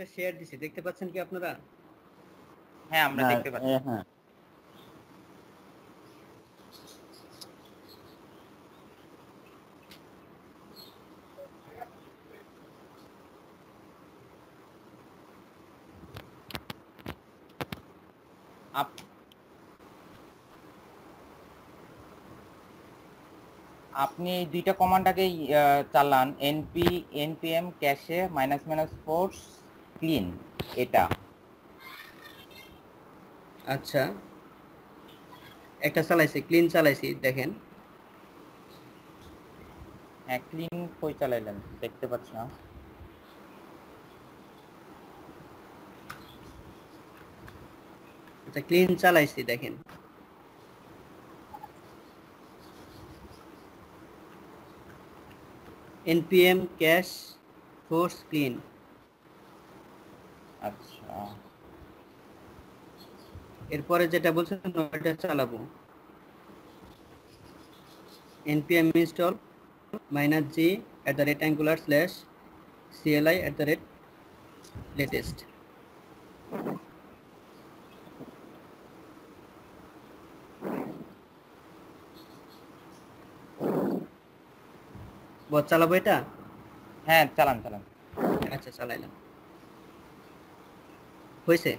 স্ক্রিনটা শেয়ার দিছি দেখতে পাচ্ছেন কি আপনারা? হ্যাঁ আমরা হ্যাঁ, দেখতে পাচ্ছি। হ্যাঁ, হ্যাঁ। আপ- আপনি এই দুইটা কমান্ডটাকে চালান NP NPM cache minus minus force clean এটা। আচ্ছা। একটা চালাইছি ক্লিন চালাইছি দেখেন। হ্যাঁ ক্লিন কই চালাইলেন? দেখতে পাচ্ছি না। আচ্ছা ক্লিন চালাইছি দেখেন। এনপিএম ক্যাশ ফোর্স ক্লিন আচ্ছা এরপরে যেটা বলছেন ওটা চালাবো npm install minus g at the rate angular slash cli at the rate latest বস চালাবো এটা হ্যাঁ চালান চালান আচ্ছা চালাইলাম হয়েছে।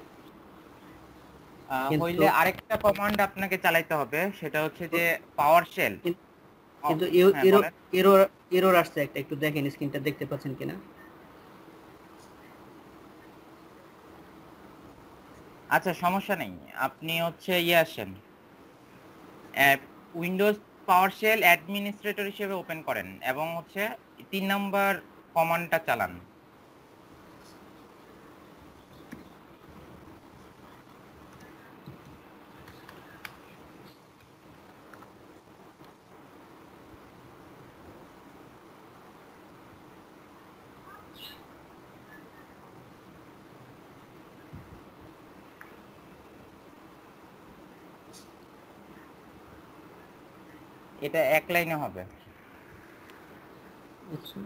হইলে আরেকটা কমান্ড আপনাকে চালাইতে হবে সেটা হচ্ছে যে পাওয়ার শেল কিন্তু হ্যাঁ, এরর এরর এরর আসছে একটা একটু দেখেন স্ক্রিনটা দেখতে পাচ্ছেন কিনা। আচ্ছা সমস্যা নেই আপনি হচ্ছে ইয়ে আসেন। উইন্ডোজ পাওয়ার শেল অ্যাডমিনিস্ট্রেটর হিসেবে ওপেন করেন এবং হচ্ছে তিন নম্বর কমান্ডটা চালান এটা এক লাইনে হবে। আচ্ছা।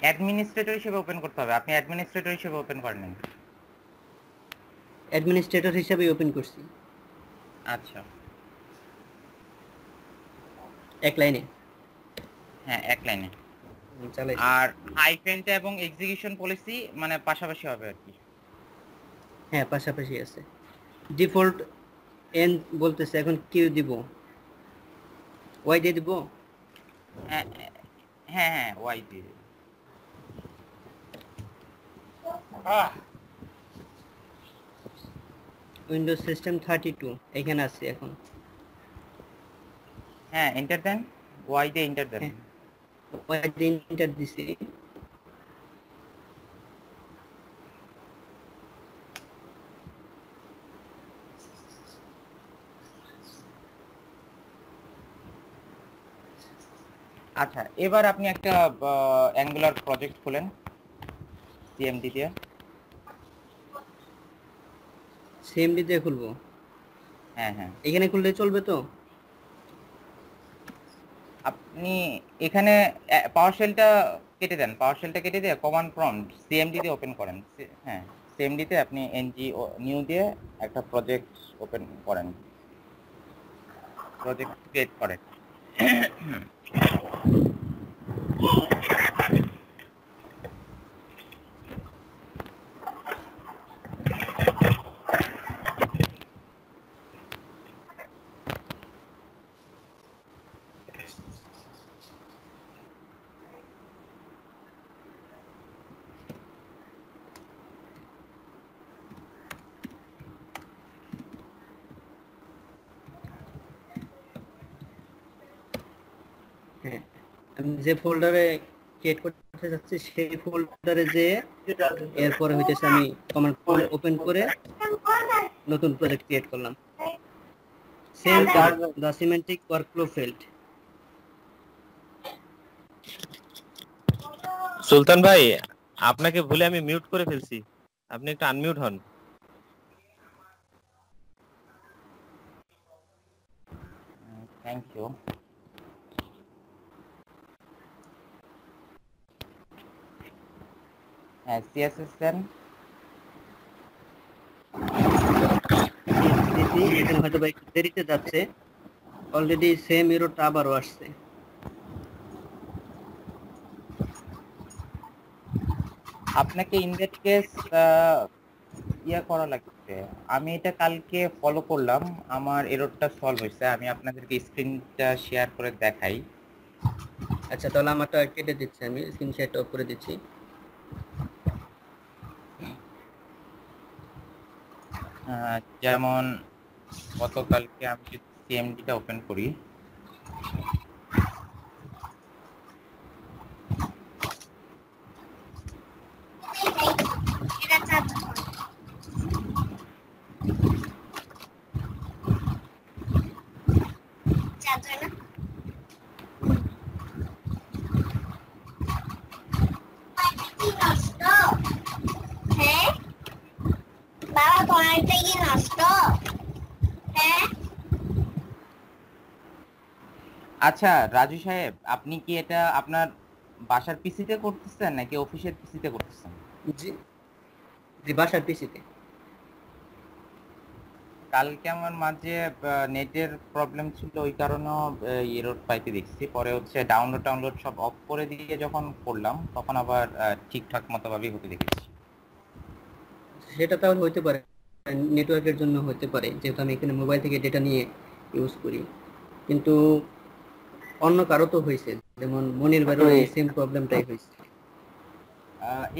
অ্যাডমিনিস্ট্রেটর হিসেবে ওপেন করতে হবে। আপনি অ্যাডমিনিস্ট্রেটর হিসেবে ওপেন করেন অ্যাডমিনিস্ট্রেটর হিসাবে ওপেন করছি। আচ্ছা। এক লাইনে? হ্যাঁ এক লাইনে। আর হাইফেনটা এবং এক্সিকিউশন পলিসি মানে পাশাপাশি হবে আর কি। হ্যাঁ পাশাপাশি আছে। ডিফল্ট এন বলতেছে এখন কিউ দিব। ওয়াই দিয়ে দিব হ্যাঁ হ্যাঁ ওয়াই দিয়ে দেব উইন্ডোজ সিস্টেম থার্টি টু এখানে আছে এখন। হ্যাঁ এন্টার দেন। ওয়াই দিয়ে এন্টার দেন। ওয়াই দিয়ে ইন্টার দিছি? আচ্ছা এবার আপনি একটা অ্যাঙ্গুলার প্রজেক্ট খুলেন সিএমডি দিয়ে সিএমডি দিয়ে খুলবো? হ্যাঁ হ্যাঁ। এখানে খুললে চলবে তো? আপনি এখানে পাওয়ার শেলটা কেটে দেন পাওয়ার শেলটা কেটে দিয়ে কমান্ড প্রম্পট সিএমডি দিয়ে ওপেন করেন। হ্যাঁ সিএমডি তে আপনি এনজি নিউ দিয়ে একটা প্রজেক্ট ওপেন করেন। প্রজেক্ট ক্রিয়েট করেন いいですか? আমি যে ফোল্ডারে ক্রিয়েট করতে যাচ্ছি, সেই ফোল্ডারে যে এরপরে হইতেছে আমি কমান্ড ওপেন করে নতুন প্রজেক্ট ক্রিয়েট করলাম। Same the semantic workflow failed Sultan ভাই, আপনাকে ভুলে আমি মিউট করে ফেলছি। আপনি একটু আনমিউট হন। এখানে হয়তো বা একটু দেরিতে যাচ্ছে। অলরেডি সেম ইউরোটা আবারও আসছে। আপনাকে ইনডেট কেস ইয়া করা লাগছে আমি এটা কালকে ফলো করলাম। আমার এররটা সলভ হয়েছে। আমি আপনাদেরকে স্ক্রিনটা শেয়ার করে দেখাই। আচ্ছা তাহলে আমারটা কেটে দিচ্ছি আমি। স্ক্রিন শেয়ারটা করে দিচ্ছি। যেমন গতকালকে আমি যদি সিএমডিটা ওপেন করি হ্যাঁ বাবা পড়াটা কি নষ্ট হ্যাঁ আচ্ছা রাজু সাহেব আপনি কি এটা আপনার বাসার পিসিতে করতেছেন নাকি অফিসের পিসিতে করতেছেন? জি জি বাসার পিসিতে। কালকে আমার মাঝে নেটের প্রবলেম ছিল ওই কারণেও এরর পাইতে দেখছি। পরে হচ্ছে ডাউনলোড টাউনলোড সব অফ করে দিয়ে যখন করলাম তখন আবার ঠিকঠাক মতো ভাবেই হতে দেখেছি। সেটা তাহলে হতে পারে নেটওয়ার্কের জন্য হতে পারে যেহেতু আমি এখানে মোবাইল থেকে ডেটা নিয়ে ইউজ করি। কিন্তু অন্য কারও তো হয়েছে যেমন মনির বারও এই সেম প্রবলেমটাই হয়েছে।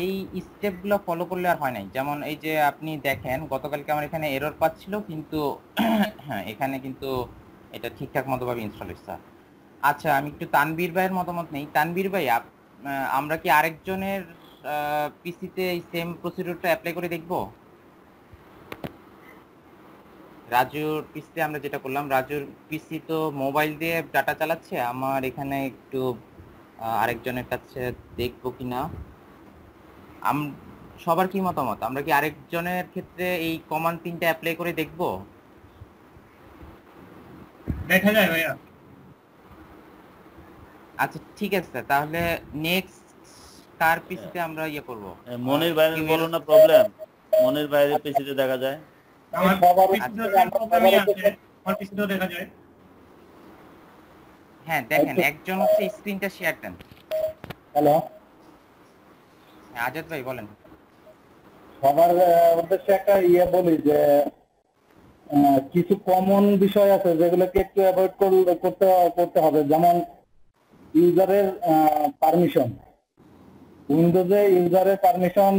এই স্টেপগুলো ফলো করলে আর হয় নাই। যেমন এই যে আপনি দেখেন গতকালকে আমার এখানে এরর পাচ্ছিল কিন্তু হ্যাঁ এখানে কিন্তু এটা ঠিকঠাক মতো ভাবে ইনস্টল হয়েছে আচ্ছা আমি একটু তানবীর ভাইয়ের মতামত নেই। তানবীর ভাই আমরা কি আরেকজনের পিসিতে এই সেম প্রসিডিউরটা অ্যাপ্লাই করে দেখব? রাজুর পিসিতে আমরা যেটা করলাম রাজুর পিসি তো মোবাইল দিয়ে ডাটা চালাচ্ছে। আমার এখানে একটু আরেকজনের কাছে দেখব কিনা। আম সবার কি মতামত? আমরা কি আরেকজনের ক্ষেত্রে এই কমান তিনটা অ্যাপ্লাই করে দেখব? দেখা যায় ভাইয়া। আচ্ছা ঠিক আছে তাহলে নেক্সট কার পিসিতে আমরা ইয়ে করব? মনির বাইরে বলো না প্রবলেম মনির বাইরে পিসিতে দেখা যায়। আমার পিসিতেও আছে আমার পিসিতেও দেখা যায়। হ্যাঁ দেখেন একজন হচ্ছে স্ক্রিনটা শেয়ার দেন। হ্যালো। হ্যাঁ, আজাদ ভাই বলেন। সবার উদ্দেশ্যে একটা ইয়ে বলি যে আহ, কিছু কমন বিষয় আছে যেগুলোকে একটু অ্যাভয়েড করতে করতে হবে। যেমন ইউজারের পারমিশন উইন্ডোজে ইউজারের পারমিশন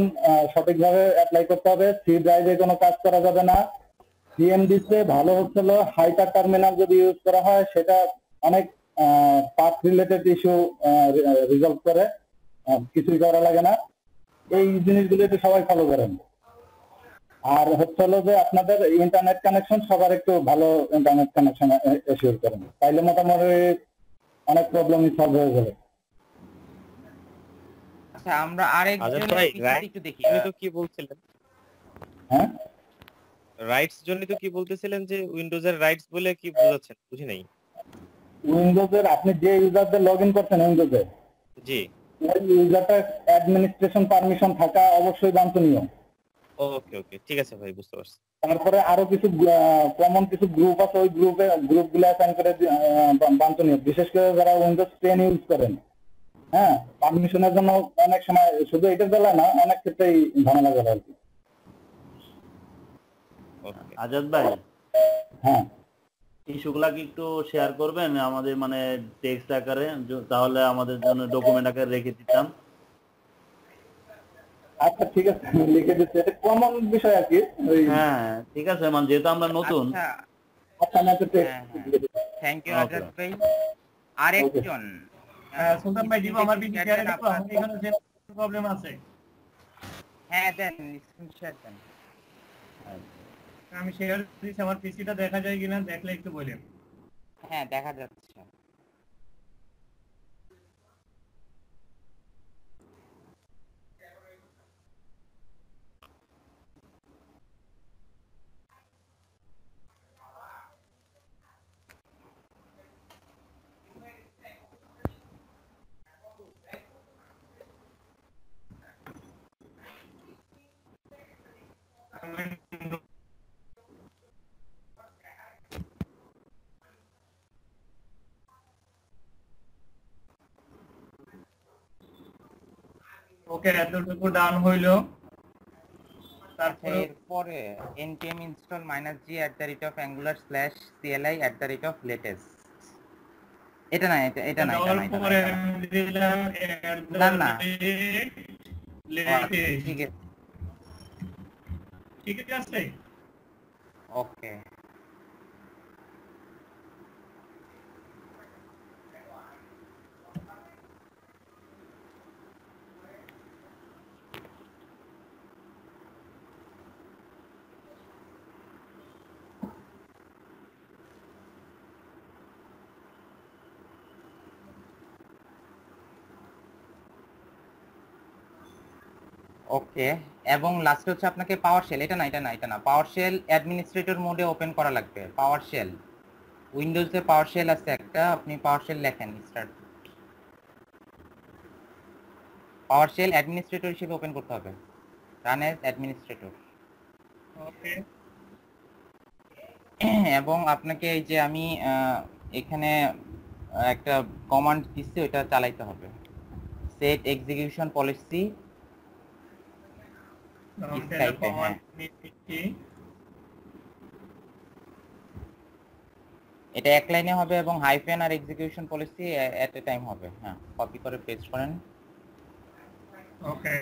সঠিকভাবে অ্যাপ্লাই করতে হবে সি ড্রাইভে কোনো কাজ করা যাবে না। সিএমডিতে ভালো হচ্ছিল হাইপার টার্মিনাল যদি ইউজ করা হয়, সেটা অনেক পাথ রিলেটেড ইস্যু রিজলভ করে কিছুই করা লাগে না। এই জিনিসগুলো একটু সবাই ফলো করেন। আর হচ্ছে হলো যে আপনাদের ইন্টারনেট কানেকশন সবার একটু ভালো ইন্টারনেট কানেকশন এসিওর করেন। তাইলে মোটামুটি অনেক প্রবলেমই সলভ হয়ে যাবে। আচ্ছা আমরা আরেকজনের পিসিতে right? একটু দেখি। আপনি তো কি বলছিলেন? হ্যাঁ? রাইটস জন্য তো কি বলতেছিলেন যে উইন্ডোজের রাইটস বলে কি বোঝাচ্ছেন? বুঝি নাই। উইন্ডোজের আপনি যে ইউজারদের লগ ইন করছেন উইন্ডোজে জি। ওই ইউজারটা অ্যাডমিনিস্ট্রেশন পারমিশন থাকা অবশ্যই বাঞ্ছনীয়। ওকে ওকে ঠিক আছে ভাই বুঝতে পারছি। তারপরে আরও কিছু কমন কিছু গ্রুপ আছে ওই গ্রুপে গ্রুপগুলো অ্যাসাইন করে বাঞ্ছনীয়। বিশেষ করে যারা উইন্ডোজ টেন ইউজ করেন। হ্যাঁ পারমিশনের জন্য অনেক সময় শুধু এটার বেলা না অনেক ক্ষেত্রেই ঝামেলা করে আর কি। আজাদ ভাই? হ্যাঁ। ইস্যুগুলা কি একটু শেয়ার করবেন? আমাদের মানে টেক্সট আকারে তাহলে আমাদের জন্য ডকুমেন্ট আকারে রেখে দিতাম। আচ্ছা ঠিক আছে লিখে দিচ্ছি। এটা কমন বিষয় আর কি হ্যাঁ ঠিক আছে মানে যেহেতু আমরা নতুন। আচ্ছা। আচ্ছা আমি একটা হ্যাঁ, হ্যাঁ। Thank you Okay. আজাদ ভাই। আরেকজন। সুলতান ভাই দিব আমার বিবি শেয়ারে দিব এখানে যে প্রবলেম আছে। হ্যাঁ দেন স্ক্রিনশট দেন। আমি শেয়ার করছি আমার পিসিটা দেখা যায় কিনা দেখলে একটু বলেন। হ্যাঁ দেখা যাচ্ছে। ওকে এতটুকু ডান হইল আচ্ছা তারপরে এরপরে npm install minus g at the rate of angular slash cli at the rate of latest এটা না এটা এটা না এটা না না, পরে। দিলাম না, না। আচ্ছা, ঠিক আছে ঠিক আছে ওকে ওকে এবং লাস্টে হচ্ছে আপনাকে পাওয়ার শেল এটা না এটা না এটা না পাওয়ার শেল অ্যাডমিনিস্ট্রেটর মোডে ওপেন করা লাগবে পাওয়ার শেল উইন্ডোজে পাওয়ার শেল আছে একটা আপনি পাওয়ার শেল লেখেন স্টার্ট পাওয়ার শেল অ্যাডমিনিস্ট্রেটর হিসেবে ওপেন করতে হবে রান এজ অ্যাডমিনিস্ট্রেটর ওকে এবং আপনাকে এই যে আমি এখানে একটা কমান্ড দিচ্ছি ওটা চালাইতে হবে। সেট এক্সিকিউশন পলিসি হ্যাঁ। এটা এক লাইনে হবে এবং hyphen R execution policy at a time হবে। হ্যাঁ কপি করে পেস্ট করেন। ওকে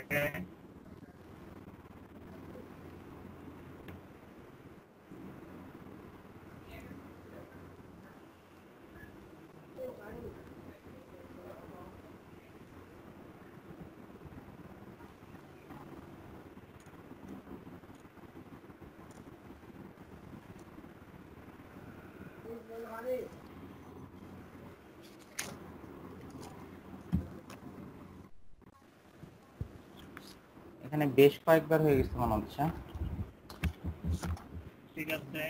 এখানে বেশ কয়েকবার হয়ে গেছে মনে হচ্ছে। ঠিক আছে।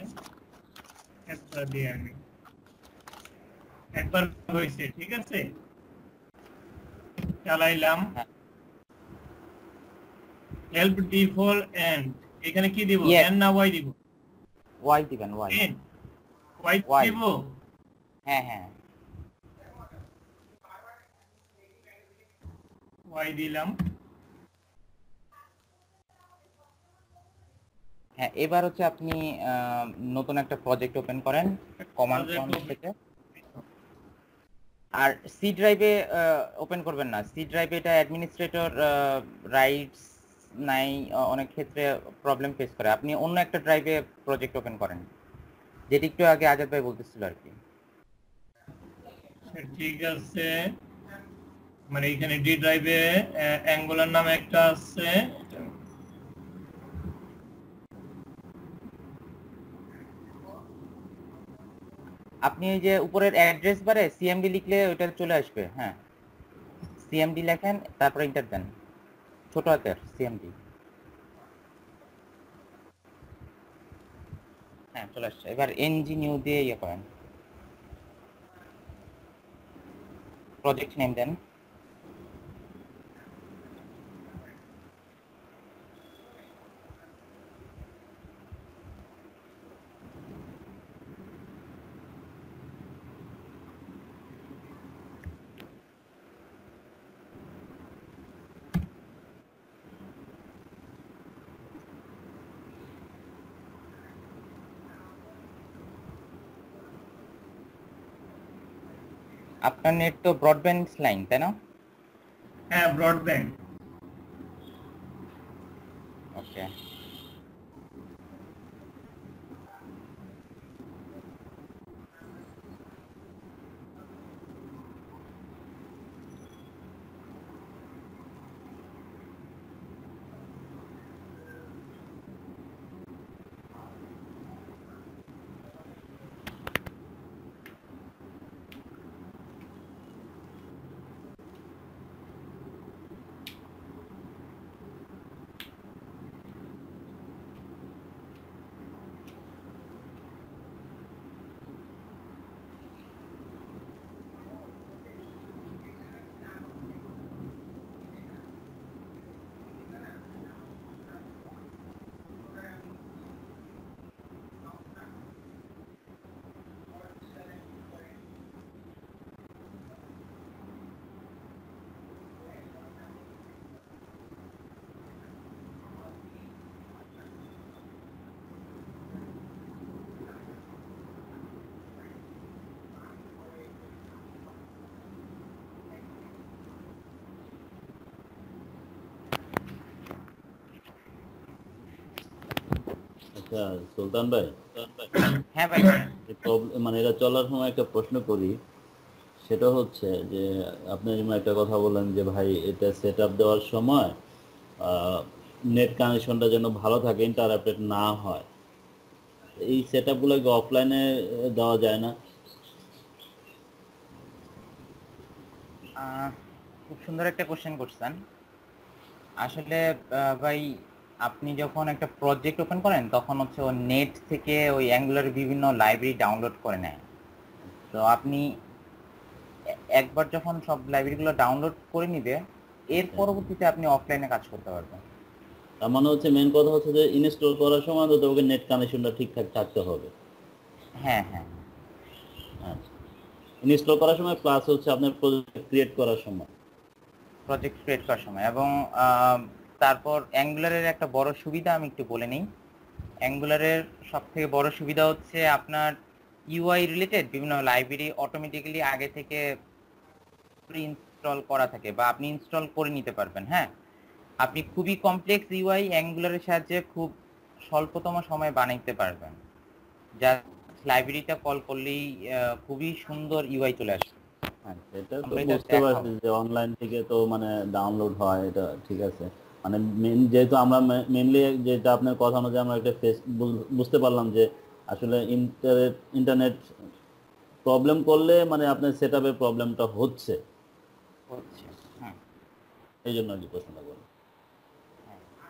একবার দিয়ে আমি। একবার হয়েছে ঠিক আছে? চালাইলাম। হেল্প ডিফল এন্ড এখানে কি দিব. এন না ওয়াই দিব? ওয়াই দিবেন ওয়াই এন ওয়াই. দিব? হ্যাঁ হ্যাঁ। ওয়াই দিলাম। হ্যাঁ এবার হচ্ছে আপনি নতুন একটা প্রজেক্ট ওপেন করেন কমান্ড প্রম্পট থেকে। আর সি ড্রাইভে ওপেন করবেন না। সি ড্রাইভে এটা অ্যাডমিনিস্ট্রেটর রাইটস নাই অনেক ক্ষেত্রে প্রবলেম ফেস করে। আপনি অন্য একটা ড্রাইভে প্রজেক্ট ওপেন করেন। যেটি একটু আগে আজাদ ভাই বলতেছিল আর কি। ঠিক আছে। মানে এখানে ডি ড্রাইভে অ্যাঙ্গুলার নামে একটা আছে। আপনি এই যে উপরের অ্যাড্রেস বারে সিএমডি লিখলে ওইটা চলে আসবে হ্যাঁ। সিএমডি লেখেন, তারপরে ইন্টার দেন। ছোট হাতের সিএমডি হ্যাঁ চলে আসছে। এবার এনজি নিউ দিয়ে ইয়ে করেন। প্রজেক্ট নেম দেন। আপনার নেট তো ব্রডব্যান্ড লাইন তাই না? হ্যাঁ ব্রডব্যান্ড আচ্ছা সুলতান ভাই। হ্যাঁ ভাই। মানে এটা চলার সময় একটা প্রশ্ন করি সেটা হচ্ছে যে আপনি যেমন একটা কথা যে ভাই এটা সেট আপ দেওয়ার সময় নেট কানেকশনটা যেন ভালো থাকে ইন্টারাপ্টেড না হয়। এই সেট আপগুলো কি অফলাইনে দেওয়া যায় না? খুব সুন্দর একটা কোশ্চেন করছেন। আসলে ভাই আপনি যখন একটা প্রজেক্ট ওপেন করেন তখন হচ্ছে ও নেট থেকে ওই অ্যাঙ্গুলার বিভিন্ন লাইব্রেরি ডাউনলোড করে নেয়। তো আপনি একবার যখন সব লাইব্রেরিগুলো ডাউনলোড করে নিবে এর পরবর্তীতে আপনি অফলাইনে কাজ করতে পারবেন। তার মানে হচ্ছে মেন কথা হচ্ছে যে ইনস্টল করার সময় তো তোমাকে নেট কানেকশনটা ঠিকঠাক থাকতে হবে। হ্যাঁ হ্যাঁ আচ্ছা। ইনস্টল করার সময় প্লাস হচ্ছে আপনার প্রজেক্ট ক্রিয়েট করার সময়। প্রজেক্ট ক্রিয়েট করার সময় এবং তারপর অ্যাঙ্গুলারের একটা বড় সুবিধা আমি একটু বলে নিই। অ্যাঙ্গুলারের সব থেকে বড় সুবিধা হচ্ছে আপনার ইউআই রিলেটেড বিভিন্ন লাইব্রেরি অটোমেটিক্যালি আগে থেকে প্রি ইনস্টল করা থাকে বা আপনি ইনস্টল করে নিতে পারবেন হ্যাঁ? আপনি খুবই কমপ্লেক্স ইউআই অ্যাঙ্গুলারের সাহায্যে খুব স্বল্পতম সময়ে বানাইতে পারবেন। যা লাইব্রেরিটা কল করলেই খুবই সুন্দর ইউআই চলে আসবে। হ্যাঁ সেটা তো বুঝতে পারছি যে অনলাইন থেকে তো মানে ডাউনলোড হয় এটা ঠিক আছে। মানে মেন যেহেতু আমরা মেনলি যেটা আপনার কথা অনুযায়ী আমরা একটা ফেস বুঝতে পারলাম যে আসলে ইন্টারনেট ইন্টারনেট প্রবলেম করলে মানে আপনার সেট আপের প্রবলেমটা হচ্ছে। হচ্ছে হুম এই জন্য আর কি প্রশ্নটা করলাম।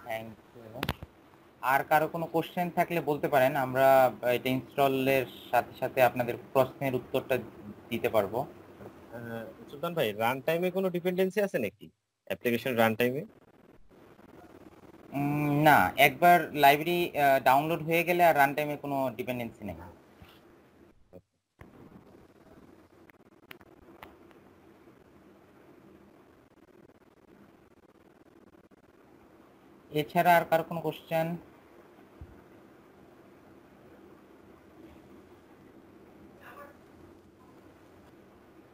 থ্যাংক ইউ আর কারও কোনো কোশ্চেন থাকলে বলতে পারেন আমরা এটা ইনস্টলের সাথে সাথে আপনাদের প্রশ্নের উত্তরটা দিতে পারব। আহ, সুলতান ভাই রান টাইমে কোনো ডিপেন্ডেন্সি আছে নাকি? অ্যাপ্লিকেশন রান টাইমে না, একবার লাইব্রেরি ডাউনলোড হয়ে গেলে আর রান টাইমে কোনো ডিপেন্ডেন্সি নেই। এছাড়া আর কারও কোনো কোশ্চেন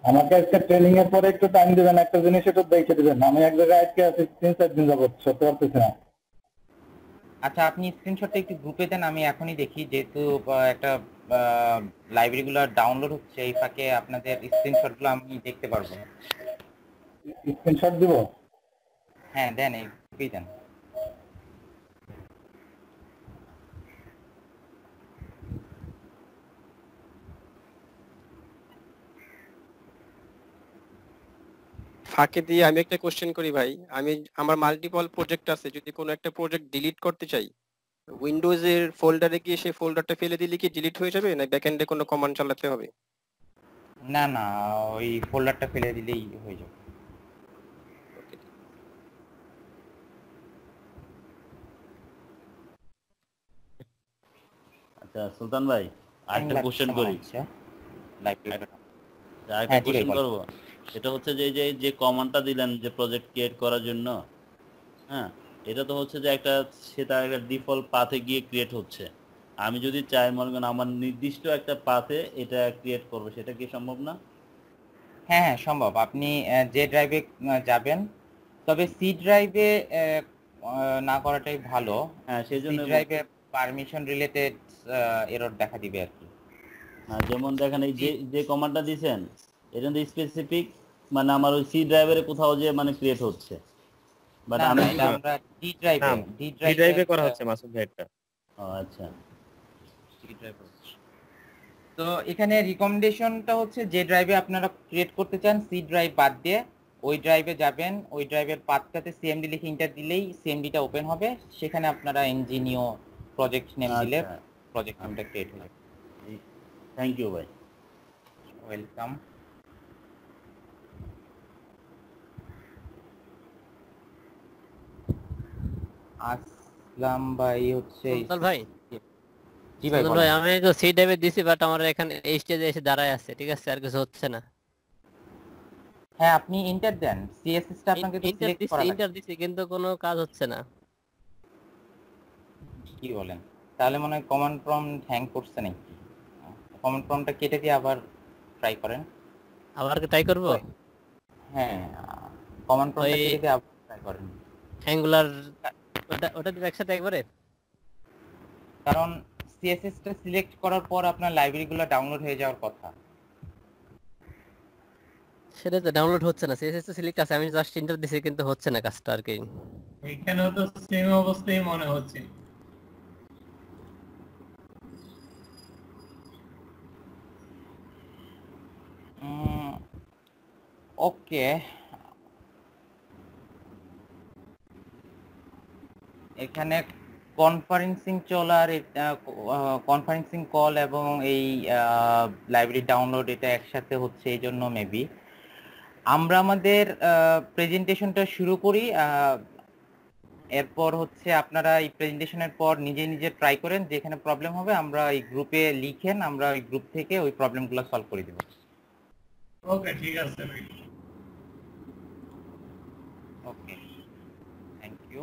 আমাকে আজকে ট্রেনিং এর পরে একটু টাইম দিবেন, একটা জিনিস একটু দেখে দিবেন। আমি এক জায়গায় আজকে আছি, তিন চার দিন যাবত সত্যি পারতেছি না। আচ্ছা আপনি স্ক্রিনশটটা একটু গ্রুপে দেন আমি এখনই দেখি। যেহেতু আহ, একটা লাইব্রেরিগুলো ডাউনলোড হচ্ছে এই ফাঁকে আপনাদের স্ক্রিনশটগুলো আমি দেখতে পারব। স্ক্রিনশট দিব? হ্যাঁ দেন এই গ্রুপেই দেন। ফাঁকে দিয়ে আমি একটা কোশ্চেন করি ভাই। আমি আমার মাল্টিপল প্রজেক্ট আছে যদি কোনো একটা প্রজেক্ট ডিলিট করতে চাই উইন্ডোজের ফোল্ডারে গিয়ে সেই ফোল্ডারটা ফেলে দিলে কি ডিলিট হয়ে যাবে? না ব্যাকএন্ডে কোনো কমান্ড চালাতে হবে? না না ওই ফোল্ডারটা ফেলে দিলেই হয়ে যাবে। আচ্ছা সুলতান ভাই আরেকটা কোশ্চেন করি। হচ্ছে। লাইব্রেরি আরেকটা হ্যাঁ, কোশ্চেন। করব? সেটা হচ্ছে যে যে যে কমান্ডটা দিলেন যে প্রজেক্ট ক্রিয়েট করার জন্য হ্যাঁ এটা তো হচ্ছে যে একটা সে তার একটা ডিফল্ট পাথে গিয়ে ক্রিয়েট হচ্ছে। আমি যদি চাই মনে করেন আমার নির্দিষ্ট একটা পাথে এটা ক্রিয়েট করব সেটা কি সম্ভব না? হ্যাঁ হ্যাঁ সম্ভব। আপনি যে ড্রাইভে যাবেন তবে সি ড্রাইভে না করাটাই ভালো। হ্যাঁ সেই জন্য ড্রাইভে পারমিশন রিলেটেড এরর দেখা দিবে আর কি। হ্যাঁ, যেমন দেখেন এই যে যে কমান্ডটা দিয়েছেন এটা স্পেসিফিক মানে আমার ওই সি ড্রাইভারে কোথাও যে মানে ক্রিয়েট হচ্ছে। বাট আমি আমরা ডি ড্রাইভে ডি ডি ড্রাইভে করা হচ্ছে মাসুদ ভাইটা ও আচ্ছা। ডি ড্রাইভে তো এখানে রিকমেন্ডেশনটা হচ্ছে যে ড্রাইভে আপনারা ক্রিয়েট করতে চান সি ড্রাইভ বাদ দিয়ে ওই ড্রাইভে যাবেন ওই ড্রাইভের পাথটাতে সিএমডি লিখে ইন্টার দিলেই সিএমডিটা ওপেন হবে। সেখানে আপনারা এনজিনিও প্রজেক্ট নেম দিলে প্রজেক্ট নেমটা ক্রিয়েট হবে। থ্যাংক ইউ ভাই। ওয়েলকাম আসলাম ভাই হচ্ছে ভাই? জি ভাই ভাই আমি তো সি ড্রাইভে দিছি বাট আমার এখানে এই স্টেজে এসে দাঁড়ায় আছে ঠিক আছে? আর কিছু হচ্ছে না। হ্যাঁ আপনি ইন্টার দেন। সিএসএস টা আপনাকে তো সিলেক্ট করা। ইন্টার দিছি কিন্তু কোনো কাজ হচ্ছে না। কি বলেন। তাহলে মনে হয় কমান্ড প্রম্পট হ্যাং করছে নাকি? কমান্ড প্রম্পটটা কেটে দিয়ে আবার ট্রাই করেন। আবার ট্রাই করব? হ্যাঁ কমান্ড প্রম্পটটা কেটে দিয়ে আবার ট্রাই করেন। অ্যাঙ্গুলার ওটা ওটা দিব একসাথে একবারে? কারণ সিএসএস টা সিলেক্ট করার পর আপনার লাইব্রেরিগুলো ডাউনলোড হয়ে যাওয়ার কথা। সেটা তো ডাউনলোড হচ্ছে না। সিএসএস তো সিলেক্ট আছে আমি জাস্ট ইন্টার দিছি কিন্তু হচ্ছে না কাজটা আর কি। এখানেও তো সেম অবস্থাই মনে হচ্ছে। ওকে এখানে কনফারেন্সিং চলার কনফারেন্সিং কল এবং এই লাইব্রেরি ডাউনলোড এটা একসাথে হচ্ছে, এই জন্য মেবি আমরা আমাদের প্রেজেন্টেশনটা শুরু করি এরপর হচ্ছে আপনারা এই প্রেজেন্টেশনের পর নিজে নিজে ট্রাই করেন, যেখানে প্রবলেম হবে আমরা এই গ্রুপে লিখেন, আমরা ওই গ্রুপ থেকে ওই প্রবলেমগুলো সলভ করে দেবো। ওকে ঠিক আছে ভাই ওকে থ্যাংক ইউ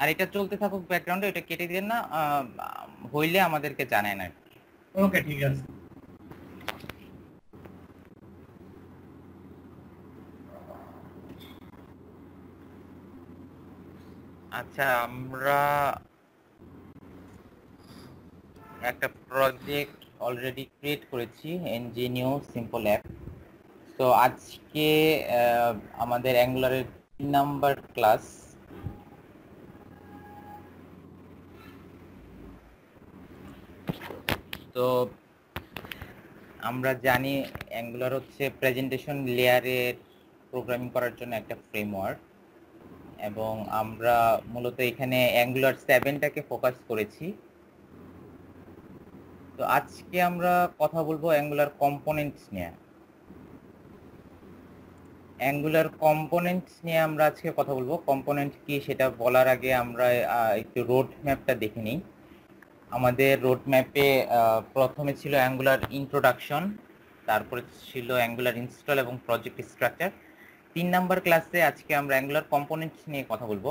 আর এটা চলতে থাকুক ব্যাকগ্রাউন্ডে এটা কেটে দিন না হইলে আমাদেরকে জানায় না ওকে ঠিক আছে। আচ্ছা আমরা একটা প্রজেক্ট অলরেডি ক্রিয়েট করেছি এনজিনিও সিম্পল অ্যাপ তো আজকে আমাদের অ্যাঙ্গুলারের তিন নাম্বার ক্লাস তো আমরা জানি অ্যাঙ্গুলার হচ্ছে প্রেজেন্টেশন লেয়ারের প্রোগ্রামিং করার জন্য একটা ফ্রেমওয়ার্ক এবং আমরা মূলত এখানে অ্যাঙ্গুলার সেভেনটাকে ফোকাস করেছি। তো আজকে আমরা কথা বলব অ্যাঙ্গুলার কম্পোনেন্টস নিয়ে। অ্যাঙ্গুলার কম্পোনেন্টস নিয়ে আমরা আজকে কথা বলব। কম্পোনেন্ট কি সেটা বলার আগে আমরা একটু রোড ম্যাপটা দেখে নিই। আমাদের রোড ম্যাপে প্রথমে ছিল অ্যাঙ্গুলার ইন্ট্রোডাকশন তারপরে ছিল অ্যাঙ্গুলার ইনস্টল এবং প্রজেক্ট স্ট্রাকচার তিন নাম্বার ক্লাসে আজকে আমরা অ্যাঙ্গুলার কম্পোনেন্টস নিয়ে কথা বলব।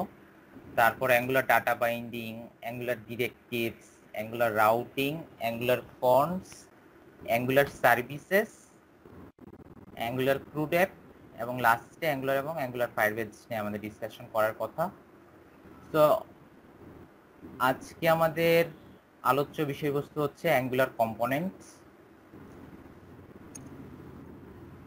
তারপর Angular data binding Angular directives Angular routing Angular forms Angular services Angular CRUD app এবং লাস্টে অ্যাঙ্গুলার এবং অ্যাঙ্গুলার ফায়ারবেজ নিয়ে আমাদের ডিসকাশন করার কথা। তো আজকে আমাদের আলোচ্য বিষয়বস্তু হচ্ছে অ্যাঙ্গুলার কম্পোনেন্টস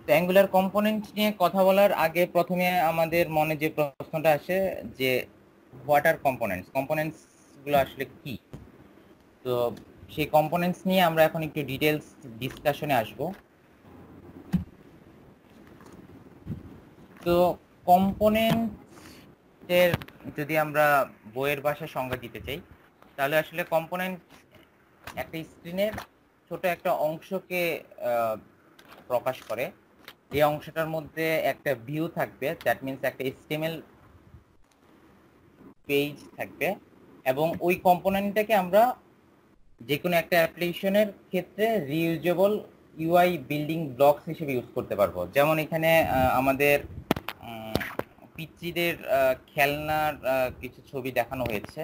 তো অ্যাঙ্গুলার কম্পোনেন্ট নিয়ে কথা বলার আগে প্রথমে আমাদের মনে যে প্রশ্নটা আসে যে হোয়াট আর কম্পোনেন্টস কম্পোনেন্টসগুলো আসলে কি? তো সেই কম্পোনেন্টস নিয়ে আমরা এখন একটু ডিটেলস ডিসকাশনে আসব। তো কম্পোনেন্টের যদি আমরা বইয়ের ভাষায় সংজ্ঞা দিতে চাই তাহলে আসলে কম্পোনেন্ট একটা স্ক্রিনের ছোট একটা অংশকে প্রকাশ করে। এই অংশটার মধ্যে একটা ভিউ থাকবে দ্যাট মিন্স একটা এসটিএমএল পেজ থাকবে। এবং ওই কম্পোনেন্টটাকে আমরা যে কোনো একটা অ্যাপ্লিকেশনের ক্ষেত্রে রিউজেবল ইউআই বিল্ডিং ব্লকস হিসেবে ইউজ করতে পারব। যেমন এখানে আমাদের উম, পিচ্চিদের খেলনার কিছু ছবি দেখানো হয়েছে।